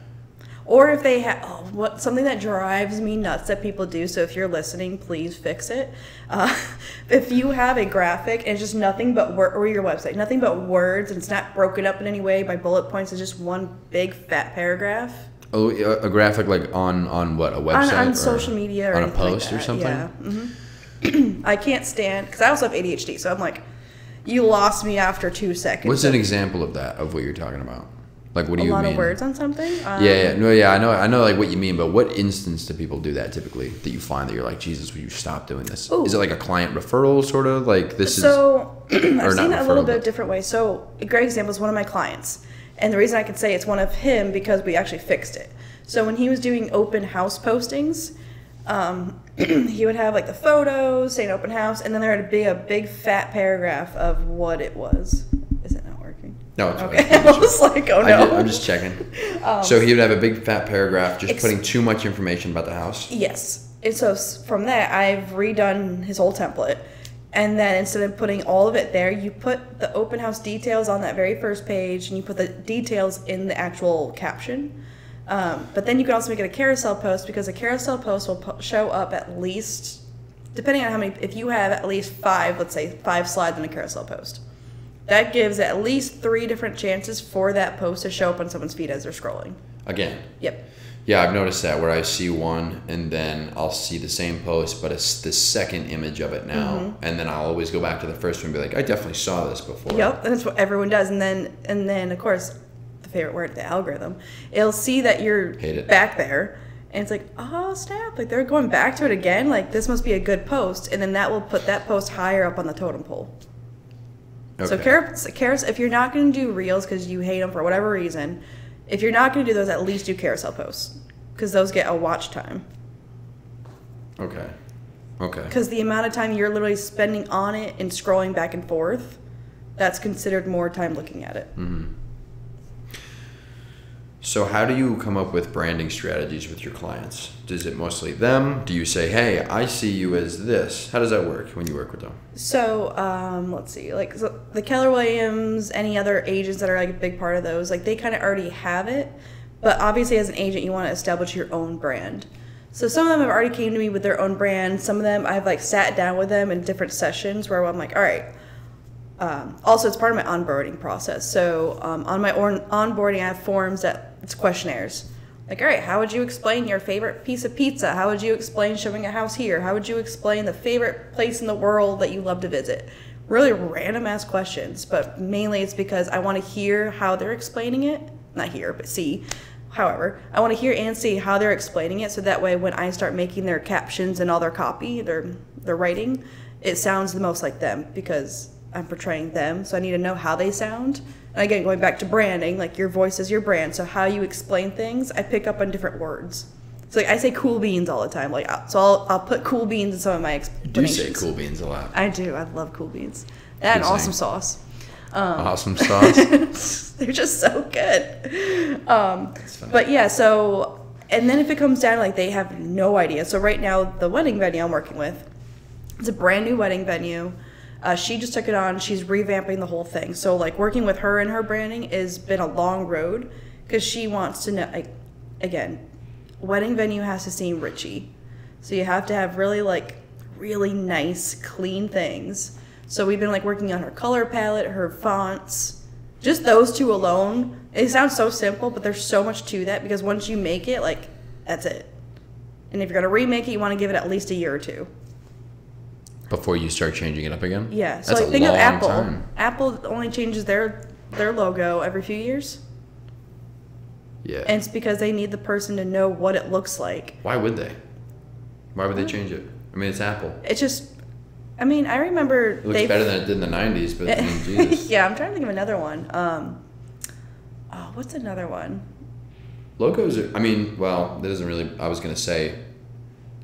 Or if they have oh, what something that drives me nuts that people do. So if you're listening, please fix it. Uh, if you have a graphic and it's just nothing but word or your website, nothing but words, and it's not broken up in any way by bullet points. It's just one big fat paragraph Oh, a graphic like on on what a on, website on or social media or on a anything like post or something. Yeah. hmm I can't stand because I also have ADHD, so I'm like, you lost me after two seconds. What's an example of that of what you're talking about? Like what do a you lot mean? of words on something? Um, Yeah, yeah, no, yeah, I know, I know, like what you mean, but what instance do people do that typically? That you find that you're like, Jesus, will you stop doing this? Ooh. Is it like a client referral sort of like this is? So I've seen that a little bit different way. So a great example is one of my clients, and the reason I can say it's one of him because we actually fixed it. So when he was doing open house postings, um, he would have like the photos saying open house, and then there would be a big fat paragraph of what it was. Is it not working? No, it's Okay. I was like, oh no. I am just checking. so he would have a big fat paragraph just putting too much information about the house. Yes. And so from that, I've redone his whole template. And then instead of putting all of it there, you put the open house details on that very first page and you put the details in the actual caption. Um, but then you can also make it a carousel post because a carousel post will po- show up at least, depending on how many, if you have at least five, let's say five slides in a carousel post, that gives at least three different chances for that post to show up on someone's feed as they're scrolling. Again, Yep. yeah, I've noticed that where I see one and then I'll see the same post, but it's the second image of it now, Mm-hmm. and then I'll always go back to the first one and be like, I definitely saw this before. Yep, and that's what everyone does. And then, and then, of course, the favorite word, the algorithm, it'll see that you're it. back there, and it's like, oh snap! Like they're going back to it again. Like this must be a good post, and then that will put that post higher up on the totem pole. So, Okay. car- carousel, if you're not going to do reels because you hate them for whatever reason, if you're not going to do those, at least do carousel posts because those get a watch time. Okay. Okay. Because the amount of time you're literally spending on it and scrolling back and forth, that's considered more time looking at it. Mm-hmm. So, how do you come up with branding strategies with your clients? Is it mostly them? Do you say, "Hey, I see you as this"? How does that work when you work with them? So, um, let's see, like so the Keller Williams, any other agents that are like a big part of those, like they kind of already have it. But obviously, as an agent, you want to establish your own brand. So some of them have already came to me with their own brand. Some of them I've like sat down with them in different sessions where I'm like, all right. Um, also, it's part of my onboarding process. So um, on my on- onboarding, I have forms that it's questionnaires. Like, all right, how would you explain your favorite piece of pizza? How would you explain showing a house here? How would you explain the favorite place in the world that you love to visit? Really random ass questions, but mainly it's because I want to hear how they're explaining it. Not hear, but see. However, I want to hear and see how they're explaining it, so that way when I start making their captions and all their copy, their their writing, it sounds the most like them because I'm portraying them. So I need to know how they sound. And again, going back to branding, like your voice is your brand. So how you explain things, I pick up on different words. So like I say cool beans all the time. Like so I'll I'll put cool beans in some of my Do explanations. say cool beans a lot. I do. I love cool beans. And Good awesome saying. sauce. awesome sauce. They're just so good. Um, but yeah, so and then if it comes down like they have no idea. So right now the wedding venue I'm working with, it's a brand new wedding venue. Uh, she just took it on. She's revamping the whole thing. So like working with her and her branding has been a long road because she wants to know. Like, again, wedding venue has to seem richy, so you have to have really like really nice, clean things. So we've been like working on her color palette, her fonts, just those two alone. It sounds so simple, but there's so much to that because once you make it, like that's it. And if you're gonna remake it, you want to give it at least a year or two. Before you start changing it up again. Yeah. So That's like think of Apple. time. Apple only changes their their logo every few years, Yeah. and it's because they need the person to know what it looks like. Why would they? Why would they change it? I mean, it's Apple. It's just, I mean, I remember It looks better than it did in the '90s, but I mean, Jesus. yeah, I'm trying to think of another one. Um, oh, what's another one? Logos are. I mean, well, that doesn't really. I was gonna say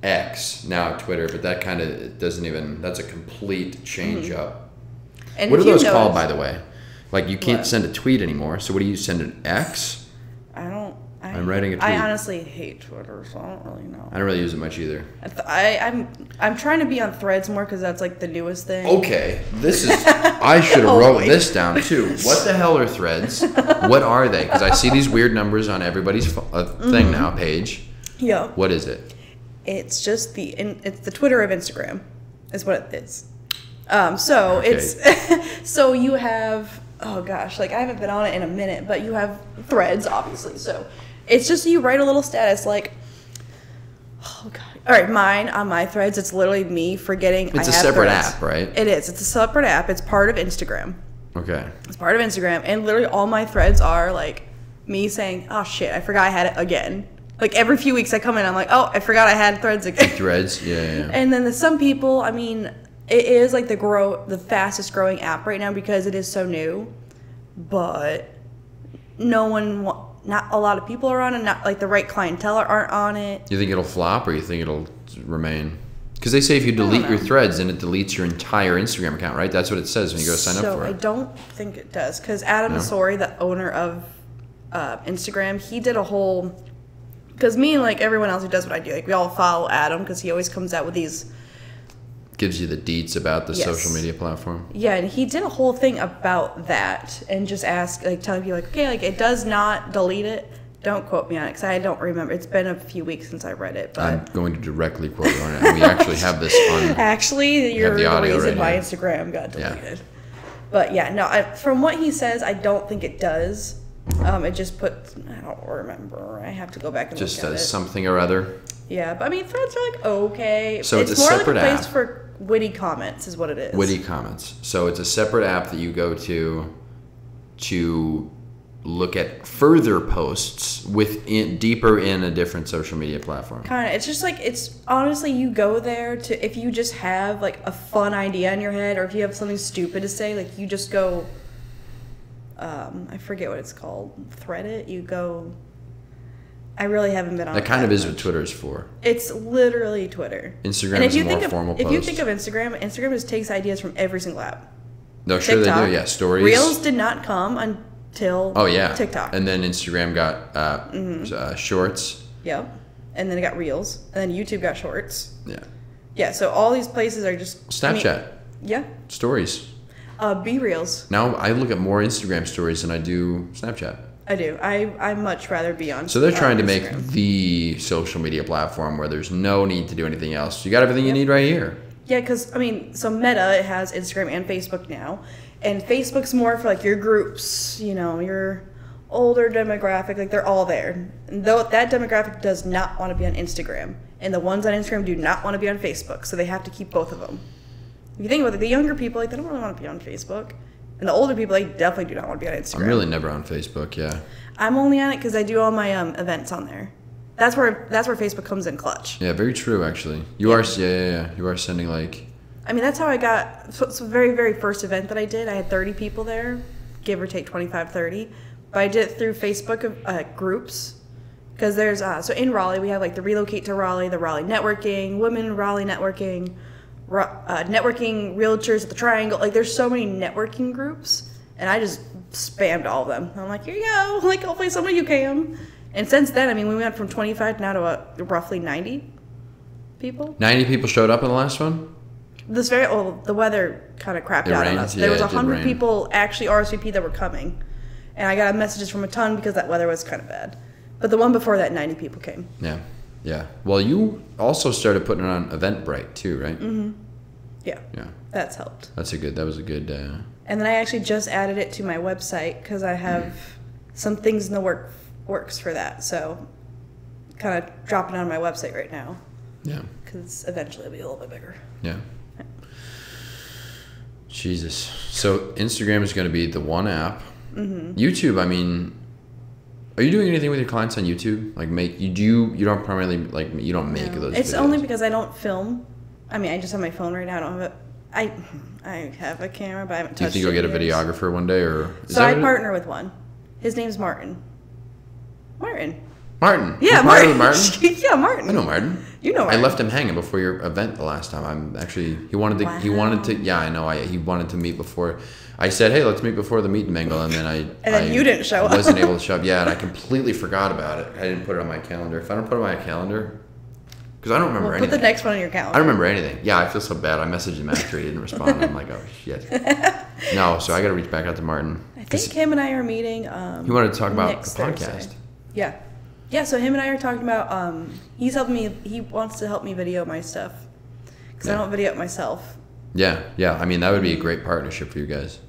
X now Twitter, but that kind of doesn't even. That's a complete change Mm-hmm. up. And what are those called, by the way? Like you can't What? send a tweet anymore. So what do you send an X? I don't. I, I'm writing a I tweet. I honestly hate Twitter, so I don't really know. I don't really use it much either. I, th- I I'm I'm trying to be on Threads more because that's like the newest thing. Okay, this is. I should have Oh, wrote wait. this down too. What the hell are threads? What are they? Because I see these weird numbers on everybody's uh, Mm-hmm. thing now page. Yeah. What is it? It's just the in, it's the Twitter of Instagram, is what it is. Um, so Okay. it's so you have oh gosh, like I haven't been on it in a minute, but you have threads obviously. So it's just you write a little status like, oh god. All right, mine on my threads, it's literally me forgetting. It's I a separate Threads. app, right? It is. It's a separate app. It's part of Instagram. Okay. It's part of Instagram, and literally all my threads are like me saying, "Oh shit, I forgot I had it again." Like every few weeks, I come in, I'm like, "Oh, I forgot I had threads again." Threads. Yeah. yeah. And then the, some people, I mean, it is like the grow the fastest growing app right now because it is so new, but no one, not a lot of people are on it. Not like the right clientele aren't on it. You think it'll flop, or you think it'll remain? Because they say if you delete your threads, then it deletes your entire Instagram account, right? That's what it says when you go sign so up for it. I don't think it does because Adam No? Mosseri, the owner of uh, Instagram, he did a whole. Because me and like everyone else who does what I do, like we all follow Adam because he always comes out with these Gives you the deets about the Yes. social media platform. Yeah, and he did a whole thing about that and just ask, like, telling people, like, okay, like, it does not delete it. Don't quote me on it because I don't remember. It's been a few weeks since I read it, but I'm going to directly quote you on it. And we actually have this on. actually, you're the the, reason right my. Instagram got deleted. Yeah. But yeah, no, I, from what he says, I don't think it does. Um, it just puts, I don't remember. I have to go back and Just look at it. something or other. Yeah, but I mean, threads are like okay. So it's a more separate like a place app. for witty comments, is what it is. Witty comments. So it's a separate app that you go to to look at further posts within deeper in a different social media platform. kind of it's just like it's honestly you go there to if you just have like a fun idea in your head or if you have something stupid to say like you just go um i forget what it's called thread it you go I really haven't been on. That kind of is what much. Twitter is for. It's literally Twitter. Instagram and if is you more think of, formal If you think of Instagram, Instagram just takes ideas from every single app. No, sure they do. Yeah, stories. Reels did not come until Oh yeah, TikTok. And then Instagram got uh, Mm-hmm. uh, shorts. yep. And then it got Reels, and then YouTube got Shorts. Yeah. Yeah, so all these places are just I mean, Snapchat yeah, stories. Uh, Be Reels. Now I look at more Instagram stories than I do Snapchat. I do. I I much rather be on. So they're trying to make the social media platform where there's no need to do anything else. You got everything you need right here. Yeah, because I mean, so Meta it has Instagram and Facebook now, and Facebook's more for like your groups, you know, your older demographic, like they're all there. And though that demographic does not want to be on Instagram, and the ones on Instagram do not want to be on Facebook, so they have to keep both of them. If you think about it, the younger people, like they don't really want to be on Facebook, and the older people, they definitely do not want to be on Instagram. I'm really never on Facebook. Yeah. I'm only on it because I do all my um, events on there. That's where that's where Facebook comes in clutch. Yeah, very true. Actually, you are. Yeah, yeah, yeah. You are sending like. I mean, that's how I got. So, so very, very first event that I did, I had 30 people there, give or take 25, 30. But I did it through Facebook uh, groups. Because there's, uh, so in Raleigh, we have like the Relocate to Raleigh, the Raleigh Networking, Women Raleigh Networking, uh, Networking Realtors at the Triangle. Like, there's so many networking groups. And I just spammed all of them. I'm like, here you go. Like, hopefully some of you can. And since then, I mean, we went from 25 now to uh, roughly 90 people. 90 people showed up in the last one. This very well, the weather kind of crapped It out rained? on us. Yeah, There was a hundred people actually RSVP that were coming, and I got messages from a ton because that weather was kind of bad. But the one before that, ninety people came. Yeah, yeah. Well, you also started putting it on Eventbrite too, right? Mm-hmm. Yeah, Yeah, that's helped. that's a good. That was a good. Uh, And then I actually just added it to my website because I have some things in the work works for that. So, kind of dropping it on my website right now yeah, because eventually it'll be a little bit bigger. yeah. Jesus. So Instagram is going to be the one app. Mm-hmm. YouTube. I mean, are you doing anything with your clients on YouTube? Like make you do you you don't primarily like you don't make those. It's videos. only because I don't film. I mean, I just have my phone right now. I don't have a. I I have a camera, but I haven't Do you think you'll it get a videographer one day, or is So I it- partner with one. His name's Martin. Martin. Martin. Yeah, Martin. Martin. yeah, Martin. I know Martin. You know I left him hanging before your event the last time. I'm actually he wanted to he wanted to yeah I know I he wanted to meet before. I said hey let's meet before the meet and mingle and then I And then I you didn't show up. I wasn't able to show up yeah and I completely forgot about it. I didn't put it on my calendar. If I don't put it on my calendar, because I don't remember Well, put anything. the next one on your calendar. I don't remember anything. Yeah, I feel so bad. I messaged him after he didn't respond. I'm like oh shit. No, so I got to reach back out to Martin. I think him and I are meeting. Um, He wanted to talk about the podcast. Thursday. Yeah, yeah. So him and I are talking about. Um, he's helping me. He wants to help me video my stuff because I don't video it myself. Yeah, yeah. I mean that would be a great partnership for you guys.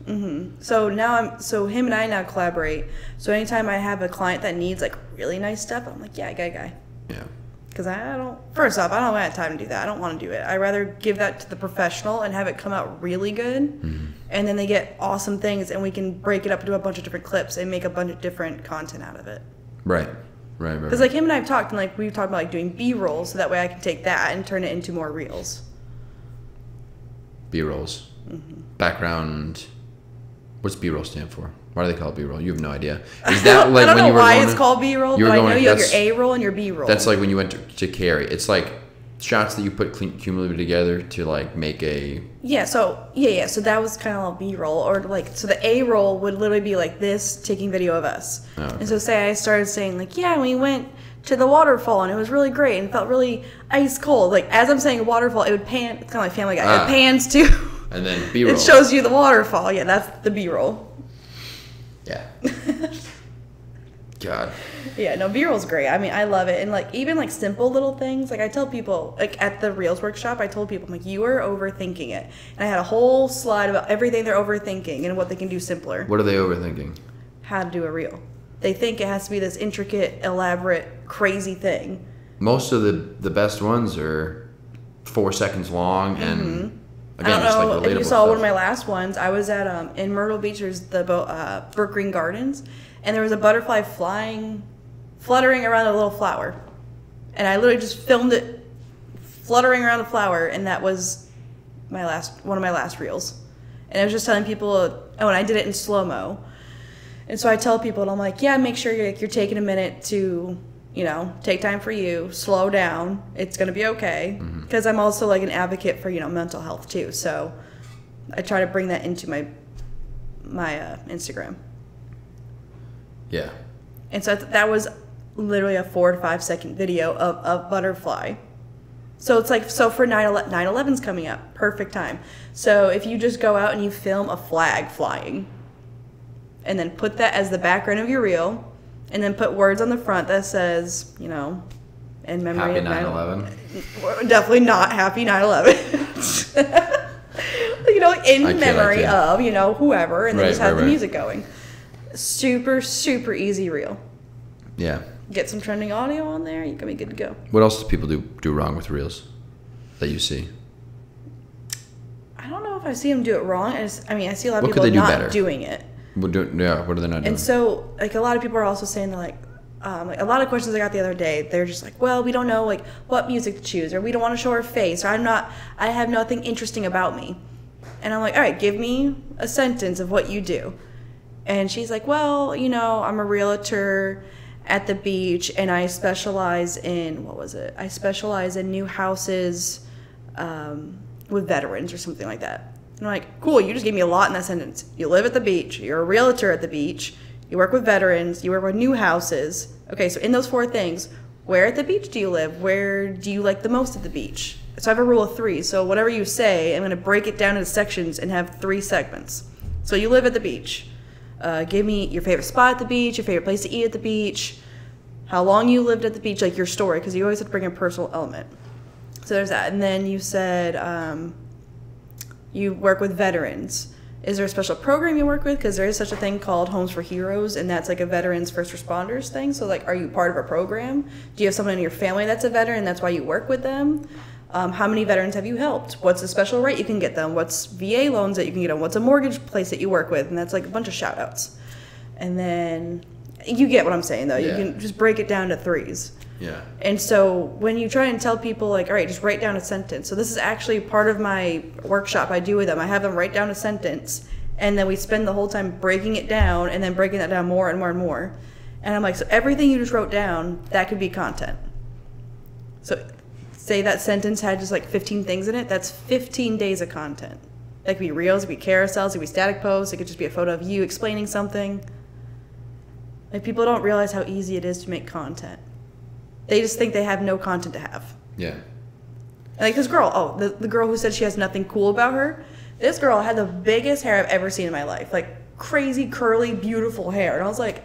So now I'm. So him and I now collaborate. So anytime I have a client that needs like really nice stuff, I'm like, yeah, I got a guy. Yeah. Because I don't. First off, I don't have time to do that. I don't want to do it. I rather give that to the professional and have it come out really good, Mm-hmm. and then they get awesome things, and we can break it up into a bunch of different clips and make a bunch of different content out of it. Right. Right. Right. Because right. like him and I have talked, and like we've talked about like doing B rolls, so that way I can take that and turn it into more reels. B rolls. Mm-hmm. Background. What's B roll stand for? Why do they call it B roll? You have no idea. Is that like I don't when know you were why going it's called B roll, you but I know you have your A roll and your B roll. That's like when you went to, to carry. It's like shots that you put clean, cumulatively together to like make a. Yeah, so yeah, yeah. So that was kind of a B roll, or like so the A roll would literally be like this, taking video of us. Oh, okay. And so say I started saying like, yeah, we went to the waterfall and it was really great and felt really ice cold. Like as I'm saying waterfall, it would pan. It's kind of like Family Guy. Ah. It pans to. And then B roll. it shows you the waterfall. Yeah, that's the B roll. Yeah. God. Yeah, no, B roll's great. I mean, I love it, and like even like simple little things. Like I tell people, like at the Reels workshop, I told people, I'm like, you are overthinking it, and I had a whole slide about everything they're overthinking and what they can do simpler. What are they overthinking? how to do a reel. They think it has to be this intricate, elaborate, crazy thing. Most of the the best ones are four seconds long and Mm-hmm. I don't know like if you saw one of my last ones. I was at um, in Myrtle Beach. There's the uh, Brookgreen Gardens, and there was a butterfly flying, fluttering around a little flower, and I literally just filmed it fluttering around the flower, and that was my last one of my last reels. And I was just telling people, oh, and I did it in slow mo. And so I tell people, and I'm like, yeah, make sure you're, you're taking a minute to You know, take time for you, slow down. It's going to be okay. Because I'm also like an advocate for, you know, mental health too. So I try to bring that into my my uh, Instagram. Yeah. And so th- that was literally a four to five second video of a butterfly. So it's like, so for 9 11's coming up, perfect time. So if you just go out and you film a flag flying, and then put that as the background of your reel, and then put words on the front that says, you know, in memory Happy of 9 9/11. Definitely not happy 9 11. you know, in I memory of, you know, whoever, and then Right, just have right, the right. music going. Super, super easy reel. Yeah. Get some trending audio on there, you can be good to go. What else do people do do wrong with reels that you see? I don't know if I see them do it wrong. I, just, I mean, I see a lot of What could people they do not better? doing it. What do, yeah. What are they not doing? And so, like, a lot of people are also saying like, um, like, a lot of questions I got the other day, they're just like, well, we don't know, like, what music to choose, or we don't want to show our face, or I'm not, I have nothing interesting about me. And I'm like, all right, give me a sentence of what you do. And she's like, well, you know, I'm a realtor at the beach, and I specialize in, what was it? I specialize in new houses um, with veterans or something like that. And I'm like, cool, you just gave me a lot in that sentence. You live at the beach, you're a realtor at the beach, you work with veterans, you work with new houses. Okay, so in those four things, where at the beach do you live? Where do you like the most at the beach? So I have a rule of three. So whatever you say, I'm going to break it down into sections and have three segments. So you live at the beach. Uh, give me your favorite spot at the beach, your favorite place to eat at the beach, how long you lived at the beach, like your story, because you always have to bring a personal element. So there's that. And then you said um, you work with veterans. Is there a special program you work with? Because there is such a thing called Homes for Heroes, and that's like a veterans first responders thing. So, like, are you part of a program? Do you have someone in your family that's a veteran? That's why you work with them. Um, how many veterans have you helped? What's the special rate you can get them? What's VA loans that you can get them? What's a mortgage place that you work with? And that's like a bunch of shout outs. And then you get what I'm saying, though. Yeah. You can just break it down to threes. Yeah. And so when you try and tell people like, all right, just write down a sentence. So this is actually part of my workshop I do with them. I have them write down a sentence and then we spend the whole time breaking it down and then breaking that down more and more and more. And I'm like, so everything you just wrote down, that could be content. So say that sentence had just like 15 things in it, that's 15 days of content. That could be reels, it could be carousels, it could be static posts, it could just be a photo of you explaining something. Like people don't realize how easy it is to make content. They just think they have no content to have. Yeah. Like this girl, oh, the, the girl who said she has nothing cool about her. This girl had the biggest hair I've ever seen in my life. Like crazy curly beautiful hair. And I was like,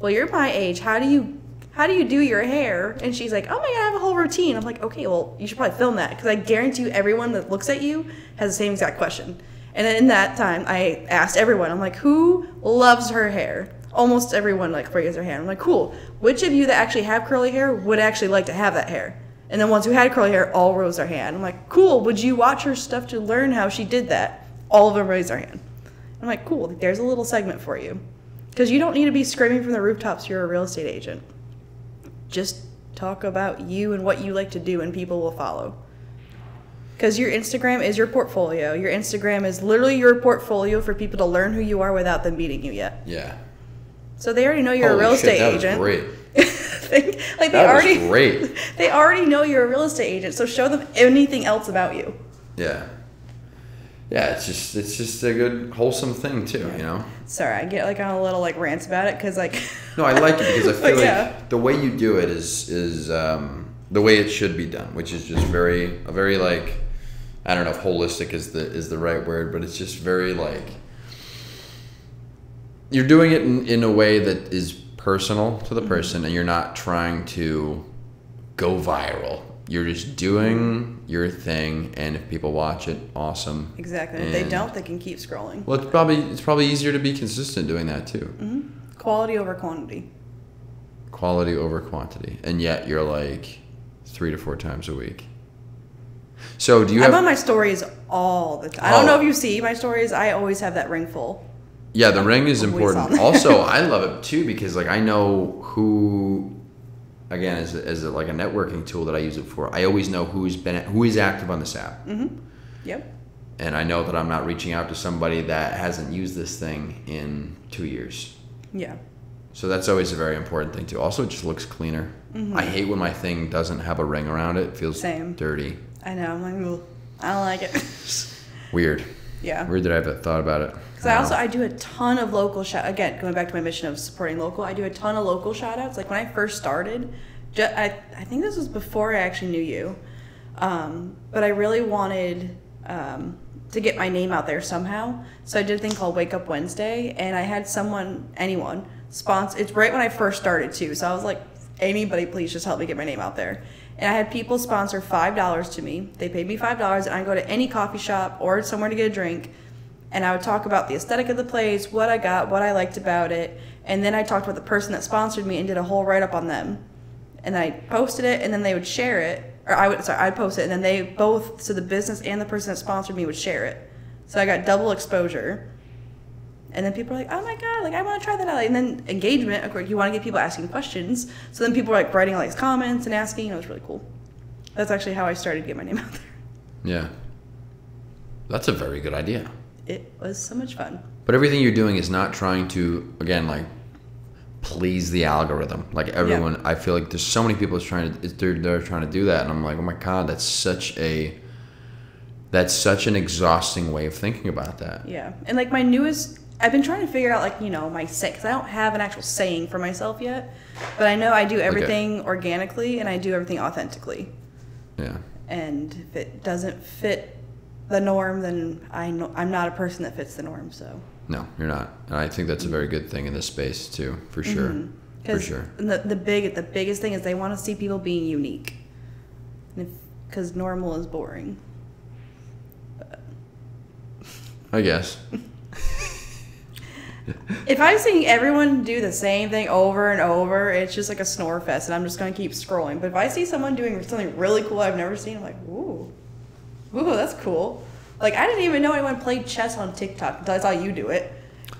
"Well, you're my age. How do you how do you do your hair?" And she's like, "Oh my god, I have a whole routine." I'm like, "Okay, well, you should probably film that because I guarantee you everyone that looks at you has the same exact question." And in that time, I asked everyone, I'm like, "Who loves her hair?" Almost everyone like raised their hand. I'm like, "Cool. Which of you that actually have curly hair would actually like to have that hair?" And then ones who had curly hair all rose their hand. I'm like, cool, would you watch her stuff to learn how she did that? All of them raised their hand. I'm like, cool, there's a little segment for you. Because you don't need to be screaming from the rooftops you're a real estate agent. Just talk about you and what you like to do, and people will follow. Because your Instagram is your portfolio. Your Instagram is literally your portfolio for people to learn who you are without them meeting you yet. Yeah. So they already know you're Holy a real shit, estate that was agent. great. Think- like they already great. they already know you're a real estate agent, so show them anything else about you. Yeah. Yeah, it's just it's just a good wholesome thing too, you know. Sorry, I get like on a little like rants about it because like No, I like it because I feel yeah. like the way you do it is is um, the way it should be done, which is just very a very like I don't know if holistic is the is the right word, but it's just very like you're doing it in, in a way that is personal to the Mm-hmm. person, and you're not trying to go viral. You're just doing your thing, and if people watch it, awesome. exactly. If they don't, they can keep scrolling. Well, it's probably it's probably easier to be consistent doing that too. Mm-hmm. Quality over quantity. quality over quantity, and yet you're like three to four times a week. So do you I'm have? on my stories all the time. I don't Oh. know if you see my stories. I always have that ring full. Yeah, the ring is important. also, I love it too because like I know who. Again, as, a, as a, like a networking tool that I use it for, I always know who's been who is active on this app, Mm-hmm. Yep. and I know that I'm not reaching out to somebody that hasn't used this thing in two years. Yeah. So that's always a very important thing too. Also, it just looks cleaner. I hate when my thing doesn't have a ring around it. It feels Same. dirty. I know. I'm like, "Ugh, I don't like it. Weird. yeah. Weird that I haven't thought about it. Because I also I do a ton of local shout. Again, going back to my mission of supporting local, I do a ton of local shout outs. Like when I first started, ju- I I think this was before I actually knew you, um, but I really wanted um, to get my name out there somehow. So I did a thing called Wake Up Wednesday, and I had someone, anyone, sponsor. It's right when I first started too. So I was like, anybody, please just help me get my name out there. And I had people sponsor five dollars to me. They paid me five dollars, and I go to any coffee shop or somewhere to get a drink and I would talk about the aesthetic of the place, what I got, what I liked about it, and then I talked about the person that sponsored me and did a whole write up on them. And I posted it, and then they would share it, or I would sorry, I'd post it, and then they both, so the business and the person that sponsored me would share it. So I got double exposure. And then people are like, "Oh my god, like I want to try that out." And then engagement, of course, you want to get people asking questions. So then people are like writing all these comments and asking. It was really cool. That's actually how I started to get my name out there. Yeah. That's a very good idea. It was so much fun. But everything you're doing is not trying to, again, like please the algorithm. Like everyone, I feel like there's so many people that's trying to they're, they're trying to do that, and I'm like, oh my god, that's such a that's such an exhausting way of thinking about that. Yeah, and like my newest, I've been trying to figure out like you know my set because I don't have an actual saying for myself yet, but I know I do everything organically and I do everything authentically. Yeah. And if it doesn't fit the norm, then I know I'm not a person that fits the norm. So No, you're not, and I think that's a very good thing in this space too, for sure, mm-hmm. for sure. the the big the biggest thing is they want to see people being unique, because normal is boring. I guess. If I'm seeing everyone do the same thing over and over, it's just like a snore fest, and I'm just gonna keep scrolling. But if I see someone doing something really cool I've never seen, I'm like, ooh, ooh, that's cool. Like I didn't even know anyone played chess on TikTok until I saw you do it,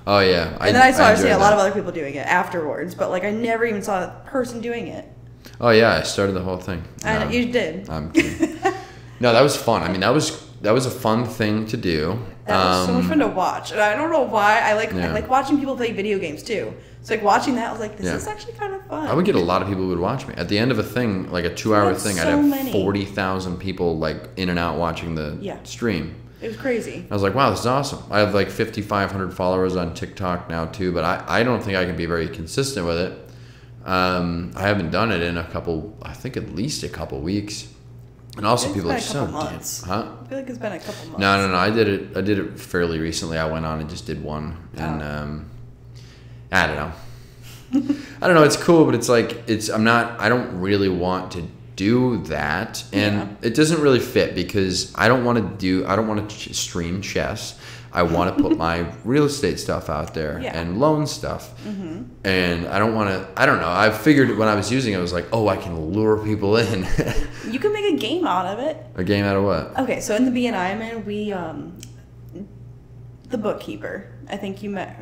Oh yeah. and then I saw I see a lot of other people doing it afterwards. But like I never even saw a person doing it. Oh yeah, I started the whole thing. I No, you did. I'm kidding. no, that was fun. I mean, that was that was a fun thing to do. That was so much Um, fun to watch, and I don't know why. I like I like watching people play video games too. So like watching that, I was like, this Yeah. is actually kind of fun. I would get a lot of people who would watch me. At the end of a thing, like a two-hour thing, I'd have many. forty thousand people like in and out watching the Yeah. stream. It was crazy. I was like, wow, this is awesome. I have like 5,500 followers on TikTok now too, but I, I don't think I can be very consistent with it. Um, I haven't done it in a couple, I think at least a couple weeks. And also people are a so couple damn, months. huh? I feel like it's been a couple months. No, no, no. I did it. I did it fairly recently. I went on and just did one, and Oh. um, I don't know. I don't know. It's cool, but it's like it's. I'm not. I don't really want to do that, and Yeah. it doesn't really fit because I don't want to do. I don't want to ch- stream chess. I want to put my real estate stuff out there Yeah. and loan stuff, and I don't want to. I don't know. I figured when I was using it, I was like, oh, I can lure people in. You can make a game out of it. a game out of what? Okay, so in the BNI I'm we um, the bookkeeper. I think you met.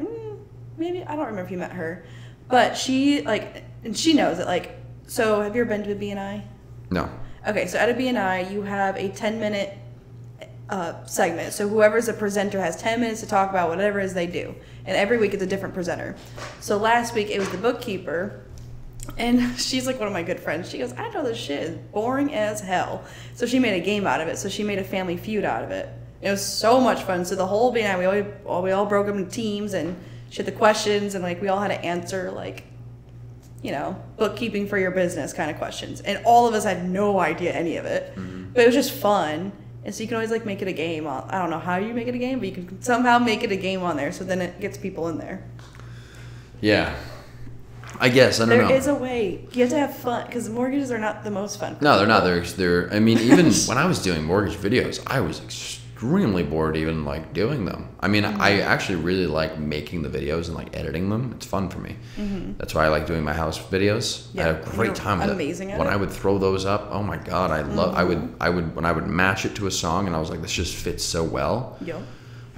Maybe I don't remember if you met her, but she like, and she knows it. Like, so have you ever been to a BNI? No. Okay, so at a BNI, you have a 10 minute uh, segment. So whoever's a presenter has 10 minutes to talk about whatever it is they do. And every week it's a different presenter. So last week it was the bookkeeper. And she's like one of my good friends. She goes, I know this shit is boring as hell. So she made a game out of it. So she made a family feud out of it. It was so much fun. So the whole BNI, we all, all we all broke up into teams and she had the questions and like we all had to answer like you know, bookkeeping for your business kind of questions. And all of us had no idea any of it. Mm-hmm. But it was just fun. And so you can always like make it a game. I don't know how you make it a game, but you can somehow make it a game on there so then it gets people in there. Yeah. I guess I don't There know. is a way. You have to have fun because mortgages are not the most fun. No, they're not. They're they're. I mean, even when I was doing mortgage videos, I was extremely bored even like doing them. I mean, Mm-hmm. I actually really like making the videos and like editing them. It's fun for me. That's why I like doing my house videos. I Mm-hmm. Yeah, had a great time with amazing it. When it. I would throw those up, oh my god, I love. I would Mm-hmm. I would when I would match it to a song, and I was like, this just fits so well. Yo.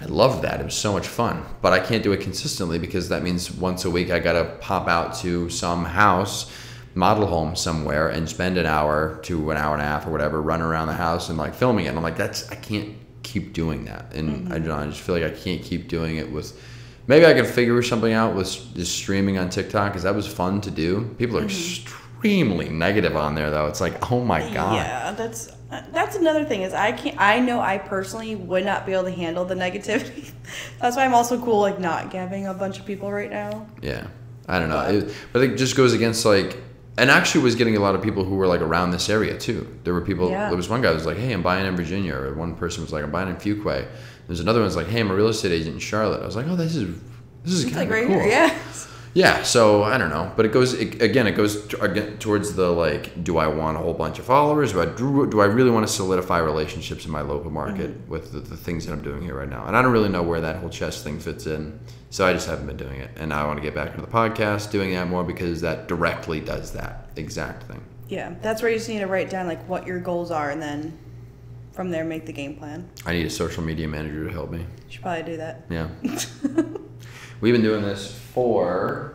I loved that. It was so much fun. But I can't do it consistently because that means once a week I got to pop out to some house, model home somewhere, and spend an hour to an hour and a half or whatever, run around the house and like filming it. And I'm like, that's I can't keep doing that. And I don't know. I just feel like I can't keep doing it with Maybe I could figure something out with just streaming on TikTok because that was fun to do. People are Mm-hmm. extremely negative on there though. It's like, oh my god. Yeah, that's that's another thing is I can't. I know I personally would not be able to handle the negativity. that's why I'm also cool like not gabbing a bunch of people right now. Yeah, I don't know, it, but it just goes against like, and actually was getting a lot of people who were like around this area too. There were people. Yeah. There was one guy who was like, "Hey, I'm buying in Virginia," or one person was like, "I'm buying in Fuquay." There's another one one's like, "Hey, I'm a real estate agent in Charlotte." I was like, "Oh, this is this is kind like of right cool." here, yeah. Yeah, so I don't know, but it goes it, again. It goes t- again towards the like, do I want a whole bunch of followers? Do I do, do I really want to solidify relationships in my local market Mm-hmm. with the, the things that I'm doing here right now? And I don't really know where that whole chess thing fits in, so I just haven't been doing it. And now I want to get back into the podcast, doing that more because that directly does that exact thing. Yeah, that's where you just need to write down like what your goals are, and then from there make the game plan. I need a social media manager to help me. You should probably do that. Yeah, we've been doing this for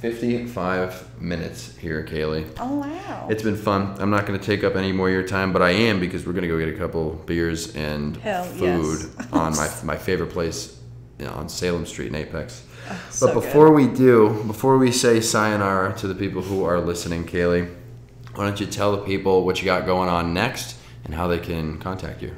55 minutes here, Kayleigh. Oh wow. It's been fun. I'm not going to take up any more of your time, but I am because we're going to go get a couple beers and Hell, food yes. on my my favorite place you know, on Salem Street in Apex. Oh, so but good. before we do, before we say sayonara to the people who are listening, Kayleigh, why don't you tell the people what you got going on next and how they can contact you?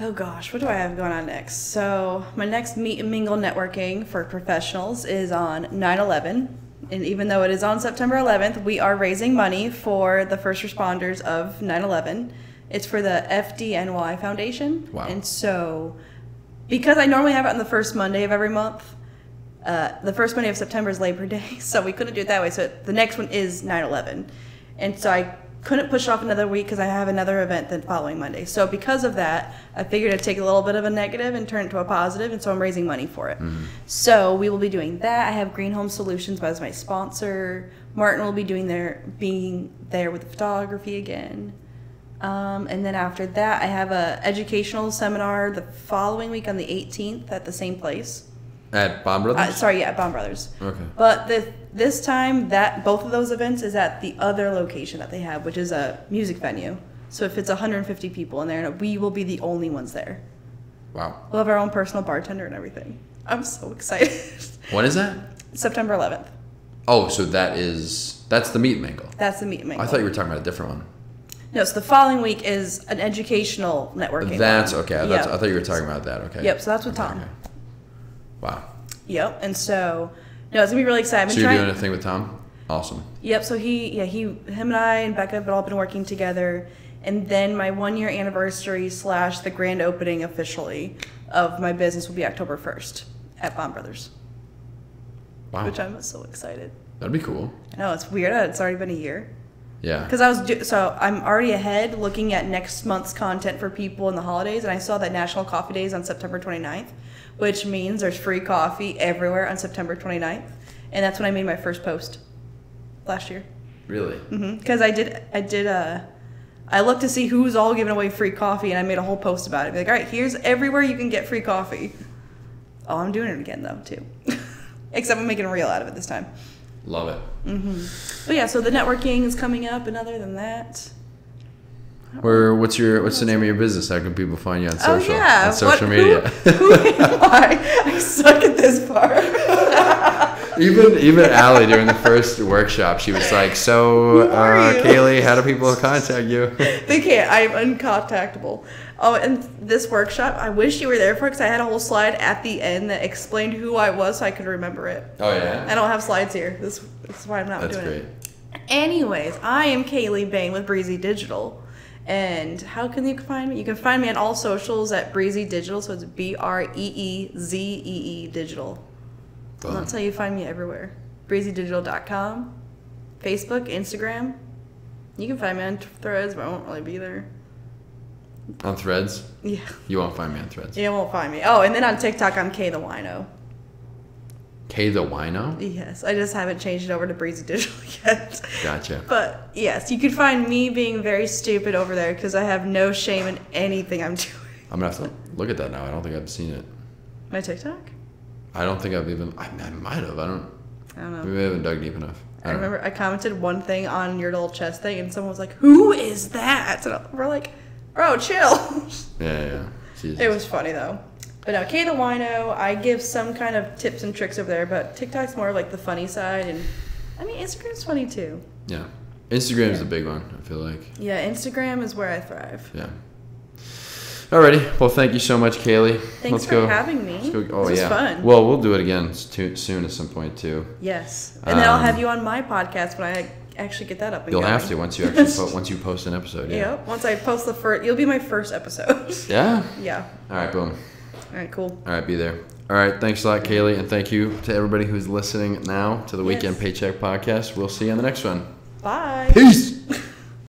Oh gosh, what do I have going on next? So, my next meet and mingle networking for professionals is on 9 11. And even though it is on September 11th, we are raising money for the first responders of 9 11. It's for the FDNY Foundation. Wow. And so, because I normally have it on the first Monday of every month, uh, the first Monday of September is Labor Day, so we couldn't do it that way. So the next one is 9 11. And so I couldn't push it off another week because I have another event the following Monday. So because of that, I figured I'd take a little bit of a negative and turn it to a positive, and so I'm raising money for it. So we will be doing that. I have Green Home Solutions as my sponsor. Martin will be doing their being there with the photography again. Um, and then after that, I have a educational seminar the following week on the 18th at the same place. At Bond Brothers? Uh, sorry, yeah, at Bond Brothers. Okay. But the, this time, that both of those events is at the other location that they have, which is a music venue. So if it's 150 people in there, we will be the only ones there. Wow. We'll have our own personal bartender and everything. I'm so excited. When is that? September 11th. Oh, so that is that's the meet and mingle. That's the meet and mingle. I thought you were talking about a different one. No, so the following week is an educational networking. That's one. okay. That's, Yep. I thought you were talking about that. Okay. Yep, so that's with Tom. okay. Wow. Yep. And so, no, it's gonna be really exciting. So you're doing a thing with Tom? Awesome. Yep. So he, yeah, he, him and I and Becca have all been working together, and then my one year anniversary slash the grand opening officially of my business will be October first at Bond Brothers, Wow. which I'm so excited. That'd be cool. I know it's weird. Uh, it's already been a year Yeah. because I was do- so I'm already ahead looking at next month's content for people in the holidays, and I saw that National Coffee Day is on September 29th, which means there's free coffee everywhere on September 29th, and that's when I made my first post last year. Really? because I did I did uh I looked to see who's all giving away free coffee and I made a whole post about it. Be like, all right, here's everywhere you can get free coffee. Oh, I'm doing it again though too, except I'm making a reel out of it this time. Love it. But yeah, so the networking is coming up, and other than that, Where? What's your? What's the name of your business? How can people find you on social? oh yeah, On social what, media. Who, who I? I suck at this part. even even Allie during the first workshop, she was like, "So, uh. Kayleigh, how do people contact you?" they can't. I'm uncontactable. Oh, and this workshop, I wish you were there for because I had a whole slide at the end that explained who I was so I could remember it. oh yeah. I don't have slides here. This, this is why I'm not That's doing great. it. Anyways, I am Kayleigh Bain with Breezee Digital. And how can you find me? You can find me on all socials at Breezee Digital. So it's B R E E Z E E Digital. Boom. that's how you find me everywhere. BreezeeDigital.com, Facebook, Instagram. You can find me on Threads, but I won't really be there. On Threads, Yeah. you won't find me on Threads. You won't find me. Oh, and then on TikTok, I'm K the Wino. K the Wino. Yes, I just haven't changed it over to Breezee Digital yet. Gotcha. But yes, you could find me being very stupid over there because I have no shame in anything I'm doing. I'm gonna have to look at that now. I don't think I've seen it. My TikTok? I don't think I've even. I, I might have. I don't. I don't know. Maybe I haven't dug deep enough. I know. remember I commented one thing on your little chest thing, and someone was like, "Who is that?" And we're like, "Bro, chill." Yeah, yeah. yeah. Jesus. it was funny though. But now Kay the Wino, I give some kind of tips and tricks over there, but TikTok's more like the funny side, and I mean Instagram's funny too. Yeah. Instagram's the big one, I feel like. Yeah, Instagram is where I thrive. Yeah. Alrighty. Well, thank you so much, Kayleigh. Thanks Let's for go. having me. Let's go. Oh this yeah. fun. Well, we'll do it again too, soon at some point too. yes, and then I'll Um, have you on my podcast when I actually get that up. And You'll going. have to once you actually po- once you post an episode. Yeah. Yep. Once I post the first, you'll be my first episode. Yeah. yeah. All right. Boom. All right. Cool. All right. Be there. All right. Thanks a lot, Kayleigh, and thank you to everybody who's listening now to the Weekend Paycheck Podcast. We'll see you on the next one. Bye. Peace.